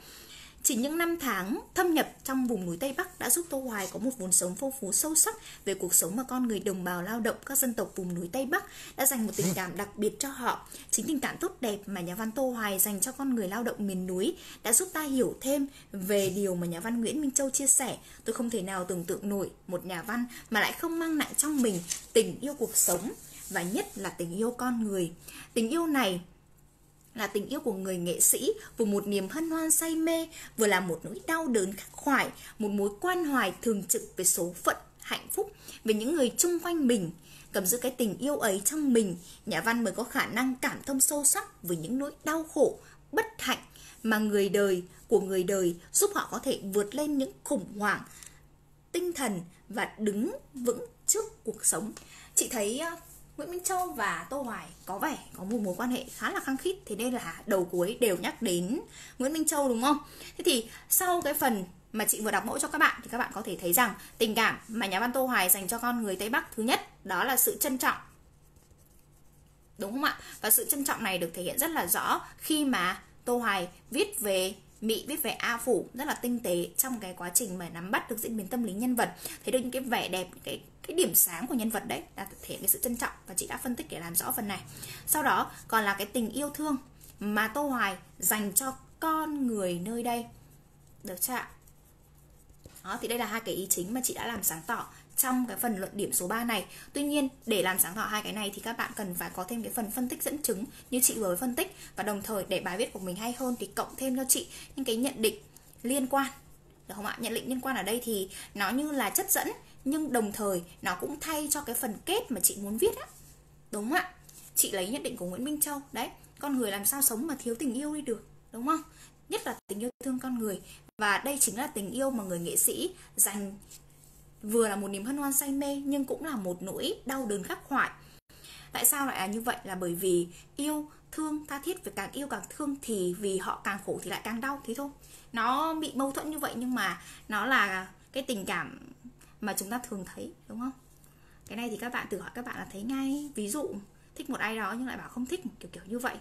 chỉ những năm tháng thâm nhập trong vùng núi Tây Bắc đã giúp Tô Hoài có một vốn sống phong phú sâu sắc về cuộc sống mà con người đồng bào lao động các dân tộc vùng núi Tây Bắc đã dành một tình cảm đặc biệt cho họ. Chính tình cảm tốt đẹp mà nhà văn Tô Hoài dành cho con người lao động miền núi đã giúp ta hiểu thêm về điều mà nhà văn Nguyễn Minh Châu chia sẻ. Tôi không thể nào tưởng tượng nổi một nhà văn mà lại không mang nặng trong mình tình yêu cuộc sống và nhất là tình yêu con người. Tình yêu này là tình yêu của người nghệ sĩ, vừa một niềm hân hoan say mê, vừa là một nỗi đau đớn khắc khoải, một mối quan hoài thường trực về số phận, hạnh phúc, về những người chung quanh mình. Cầm giữ cái tình yêu ấy trong mình, nhà văn mới có khả năng cảm thông sâu sắc với những nỗi đau khổ, bất hạnh mà người đời, của người đời giúp họ có thể vượt lên những khủng hoảng tinh thần và đứng vững trước cuộc sống. Chị thấy Nguyễn Minh Châu và Tô Hoài có vẻ có một mối quan hệ khá là khăng khít, thế nên là đầu cuối đều nhắc đến Nguyễn Minh Châu, đúng không? Thế thì sau cái phần mà chị vừa đọc mẫu cho các bạn thì các bạn có thể thấy rằng tình cảm mà nhà văn Tô Hoài dành cho con người Tây Bắc thứ nhất, đó là sự trân trọng. Đúng không ạ? Và sự trân trọng này được thể hiện rất là rõ khi mà Tô Hoài viết về Mỹ viết về A Phủ, rất là tinh tế trong cái quá trình mà nắm bắt được diễn biến tâm lý nhân vật. Thấy được những cái vẻ đẹp cái cái điểm sáng của nhân vật đấy là thể hiện cái sự trân trọng và chị đã phân tích để làm rõ phần này. Sau đó còn là cái tình yêu thương mà tô hoài dành cho con người nơi đây. Được chưa ạ? Đó, thì đây là hai cái ý chính mà chị đã làm sáng tỏ trong cái phần luận điểm số 3 này. Tuy nhiên, để làm sáng tỏ hai cái này thì các bạn cần phải có thêm cái phần phân tích dẫn chứng như chị vừa phân tích và đồng thời để bài viết của mình hay hơn thì cộng thêm cho chị những cái nhận định liên quan. Được không ạ? Nhận định liên quan ở đây thì nó như là chất dẫn nhưng đồng thời nó cũng thay cho cái phần kết mà chị muốn viết á. Đúng không ạ? Chị lấy nhận định của Nguyễn Minh Châu. Đấy, con người làm sao sống mà thiếu tình yêu đi được, đúng không? Nhất là tình yêu thương con người và đây chính là tình yêu mà người nghệ sĩ dành vừa là một niềm hân hoan say mê, nhưng cũng là một nỗi đau đớn khắc khoải. Tại sao lại là như vậy? Là bởi vì yêu thương tha thiết với càng yêu càng thương thì vì họ càng khổ thì lại càng đau, thế thôi. Nó bị mâu thuẫn như vậy nhưng mà nó là cái tình cảm mà chúng ta thường thấy, đúng không? Cái này thì các bạn tự hỏi các bạn là thấy ngay. Ví dụ, thích một ai đó nhưng lại bảo không thích, kiểu kiểu như vậy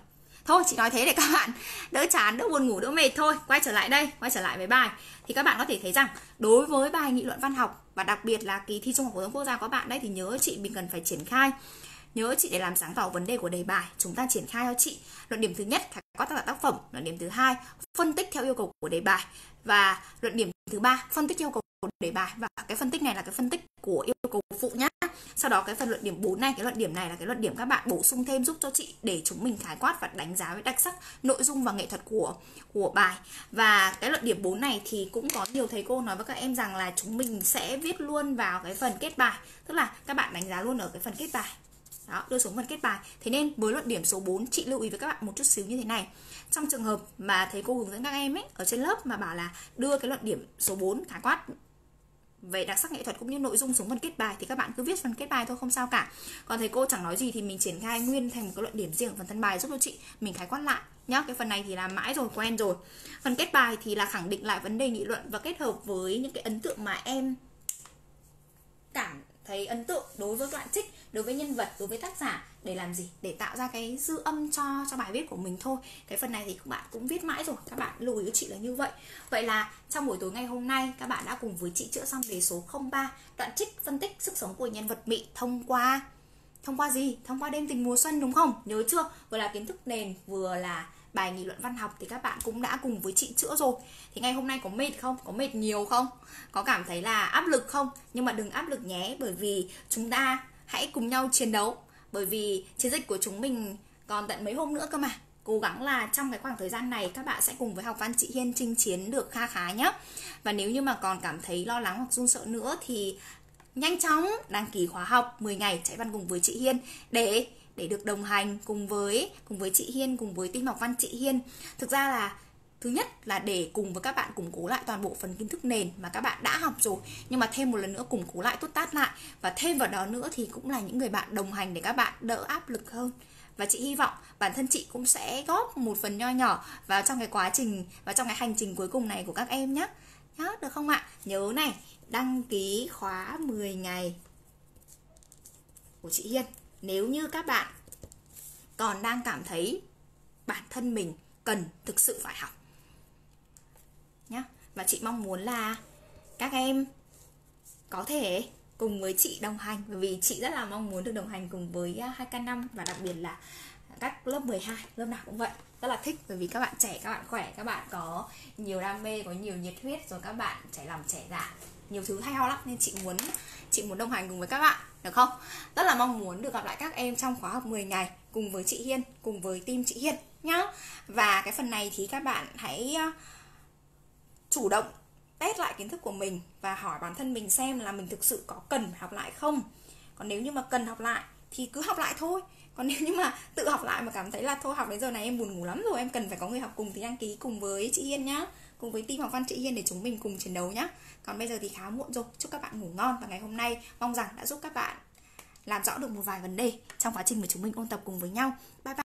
thôi chị nói thế để các bạn đỡ chán, đỡ buồn ngủ, đỡ mệt thôi. Quay trở lại đây, quay trở lại với bài. Thì các bạn có thể thấy rằng, đối với bài nghị luận văn học, và đặc biệt là kỳ thi trung học phổ thông quốc gia của bạn đấy, thì nhớ chị mình cần phải triển khai nhớ chị để làm sáng tỏ vấn đề của đề bài. Chúng ta triển khai cho chị. Luận điểm thứ nhất, khái có tác tác phẩm. Luận điểm thứ hai, phân tích theo yêu cầu của đề bài. Và luận điểm thứ ba, phân tích yêu cầu của đề bài. Và cái phân tích này là cái phân tích của yêu cầu phụ nhá. Sau đó cái phần luận điểm 4 này, cái luận điểm này là cái luận điểm các bạn bổ sung thêm giúp cho chị để chúng mình khái quát và đánh giá với đặc sắc nội dung và nghệ thuật của của bài. Và cái luận điểm 4 này thì cũng có nhiều thầy cô nói với các em rằng là chúng mình sẽ viết luôn vào cái phần kết bài. Tức là các bạn đánh giá luôn ở cái phần kết bài đó, đưa xuống phần kết bài. Thế nên với luận điểm số 4 chị lưu ý với các bạn một chút xíu như thế này. Trong trường hợp mà thầy cô hướng dẫn các em ấy ở trên lớp mà bảo là đưa cái luận điểm số 4 khái quát về đặc sắc nghệ thuật cũng như nội dung xuống phần kết bài thì các bạn cứ viết phần kết bài thôi không sao cả còn thầy cô chẳng nói gì thì mình triển khai nguyên thành một cái luận điểm riêng phần thân bài giúp cho chị mình khái quát lại nhá cái phần này thì là mãi rồi quen rồi phần kết bài thì là khẳng định lại vấn đề nghị luận và kết hợp với những cái ấn tượng mà em cảm thấy ấn tượng đối với đoạn trích, đối với nhân vật, đối với tác giả để làm gì? Để tạo ra cái dư âm cho cho bài viết của mình thôi. Cái phần này thì các bạn cũng viết mãi rồi, các bạn lưu ý với chị là như vậy. Vậy là trong buổi tối ngày hôm nay, các bạn đã cùng với chị chữa xong đề số 03 đoạn trích phân tích sức sống của nhân vật mị thông qua thông qua gì? Thông qua đêm tình mùa xuân đúng không? Nhớ chưa? Vừa là kiến thức nền, vừa là bài nghị luận văn học thì các bạn cũng đã cùng với chị chữa rồi. Thì ngày hôm nay có mệt không? Có mệt nhiều không? Có cảm thấy là áp lực không? Nhưng mà đừng áp lực nhé, bởi vì chúng ta hãy cùng nhau chiến đấu. Bởi vì chiến dịch của chúng mình còn tận mấy hôm nữa cơ mà. Cố gắng là trong cái khoảng thời gian này các bạn sẽ cùng với học văn chị Hiên chinh chiến được kha khá nhé và nếu như mà còn cảm thấy lo lắng hoặc run sợ nữa thì nhanh chóng đăng ký khóa học 10 ngày chạy văn cùng với chị Hiên để để được đồng hành cùng với cùng với chị Hiên, cùng với team học văn chị Hiên. Thực ra là, thứ nhất là để cùng với các bạn củng cố lại toàn bộ phần kiến thức nền mà các bạn đã học rồi, nhưng mà thêm một lần nữa củng cố lại tốt tát lại. Và thêm vào đó nữa thì cũng là những người bạn đồng hành để các bạn đỡ áp lực hơn. Và chị hy vọng bản thân chị cũng sẽ góp một phần nho nhỏ vào trong cái quá trình và trong cái hành trình cuối cùng này của các em nhé nhá, được không ạ? Nhớ này, đăng ký khóa 10 ngày của chị Hiên nếu như các bạn còn đang cảm thấy bản thân mình cần thực sự phải học nhá. Và chị mong muốn là các em có thể cùng với chị đồng hành, bởi vì chị rất là mong muốn được đồng hành cùng với à, 2K5 và đặc biệt là các lớp 12 lớp nào cũng vậy. Rất là thích, bởi vì các bạn trẻ, các bạn khỏe, các bạn có nhiều đam mê, có nhiều nhiệt huyết, rồi các bạn trẻ lòng, trẻ dạ nhiều thứ hay ho lắm, nên chị muốn chị muốn đồng hành cùng với các bạn, được không? Rất là mong muốn được gặp lại các em trong khóa học 10 ngày cùng với chị Hiên, cùng với team chị Hiên nhá. Và cái phần này thì các bạn hãy ờ, chủ động test lại kiến thức của mình và hỏi bản thân mình xem là mình thực sự có cần học lại không. Còn nếu như mà cần học lại thì cứ học lại thôi. Còn nếu như mà tự học lại mà cảm thấy là thôi, học đến giờ này em buồn ngủ lắm rồi, em cần phải có người học cùng thì đăng ký cùng với chị Hiên nhá cùng với team học văn chị Hiên để chúng mình cùng chiến đấu nhé còn bây giờ thì khá muộn rồi. Chúc các bạn ngủ ngon và ngày hôm nay mong rằng đã giúp các bạn làm rõ được một vài vấn đề trong quá trình mà chúng mình ôn tập cùng với nhau. Bye bye.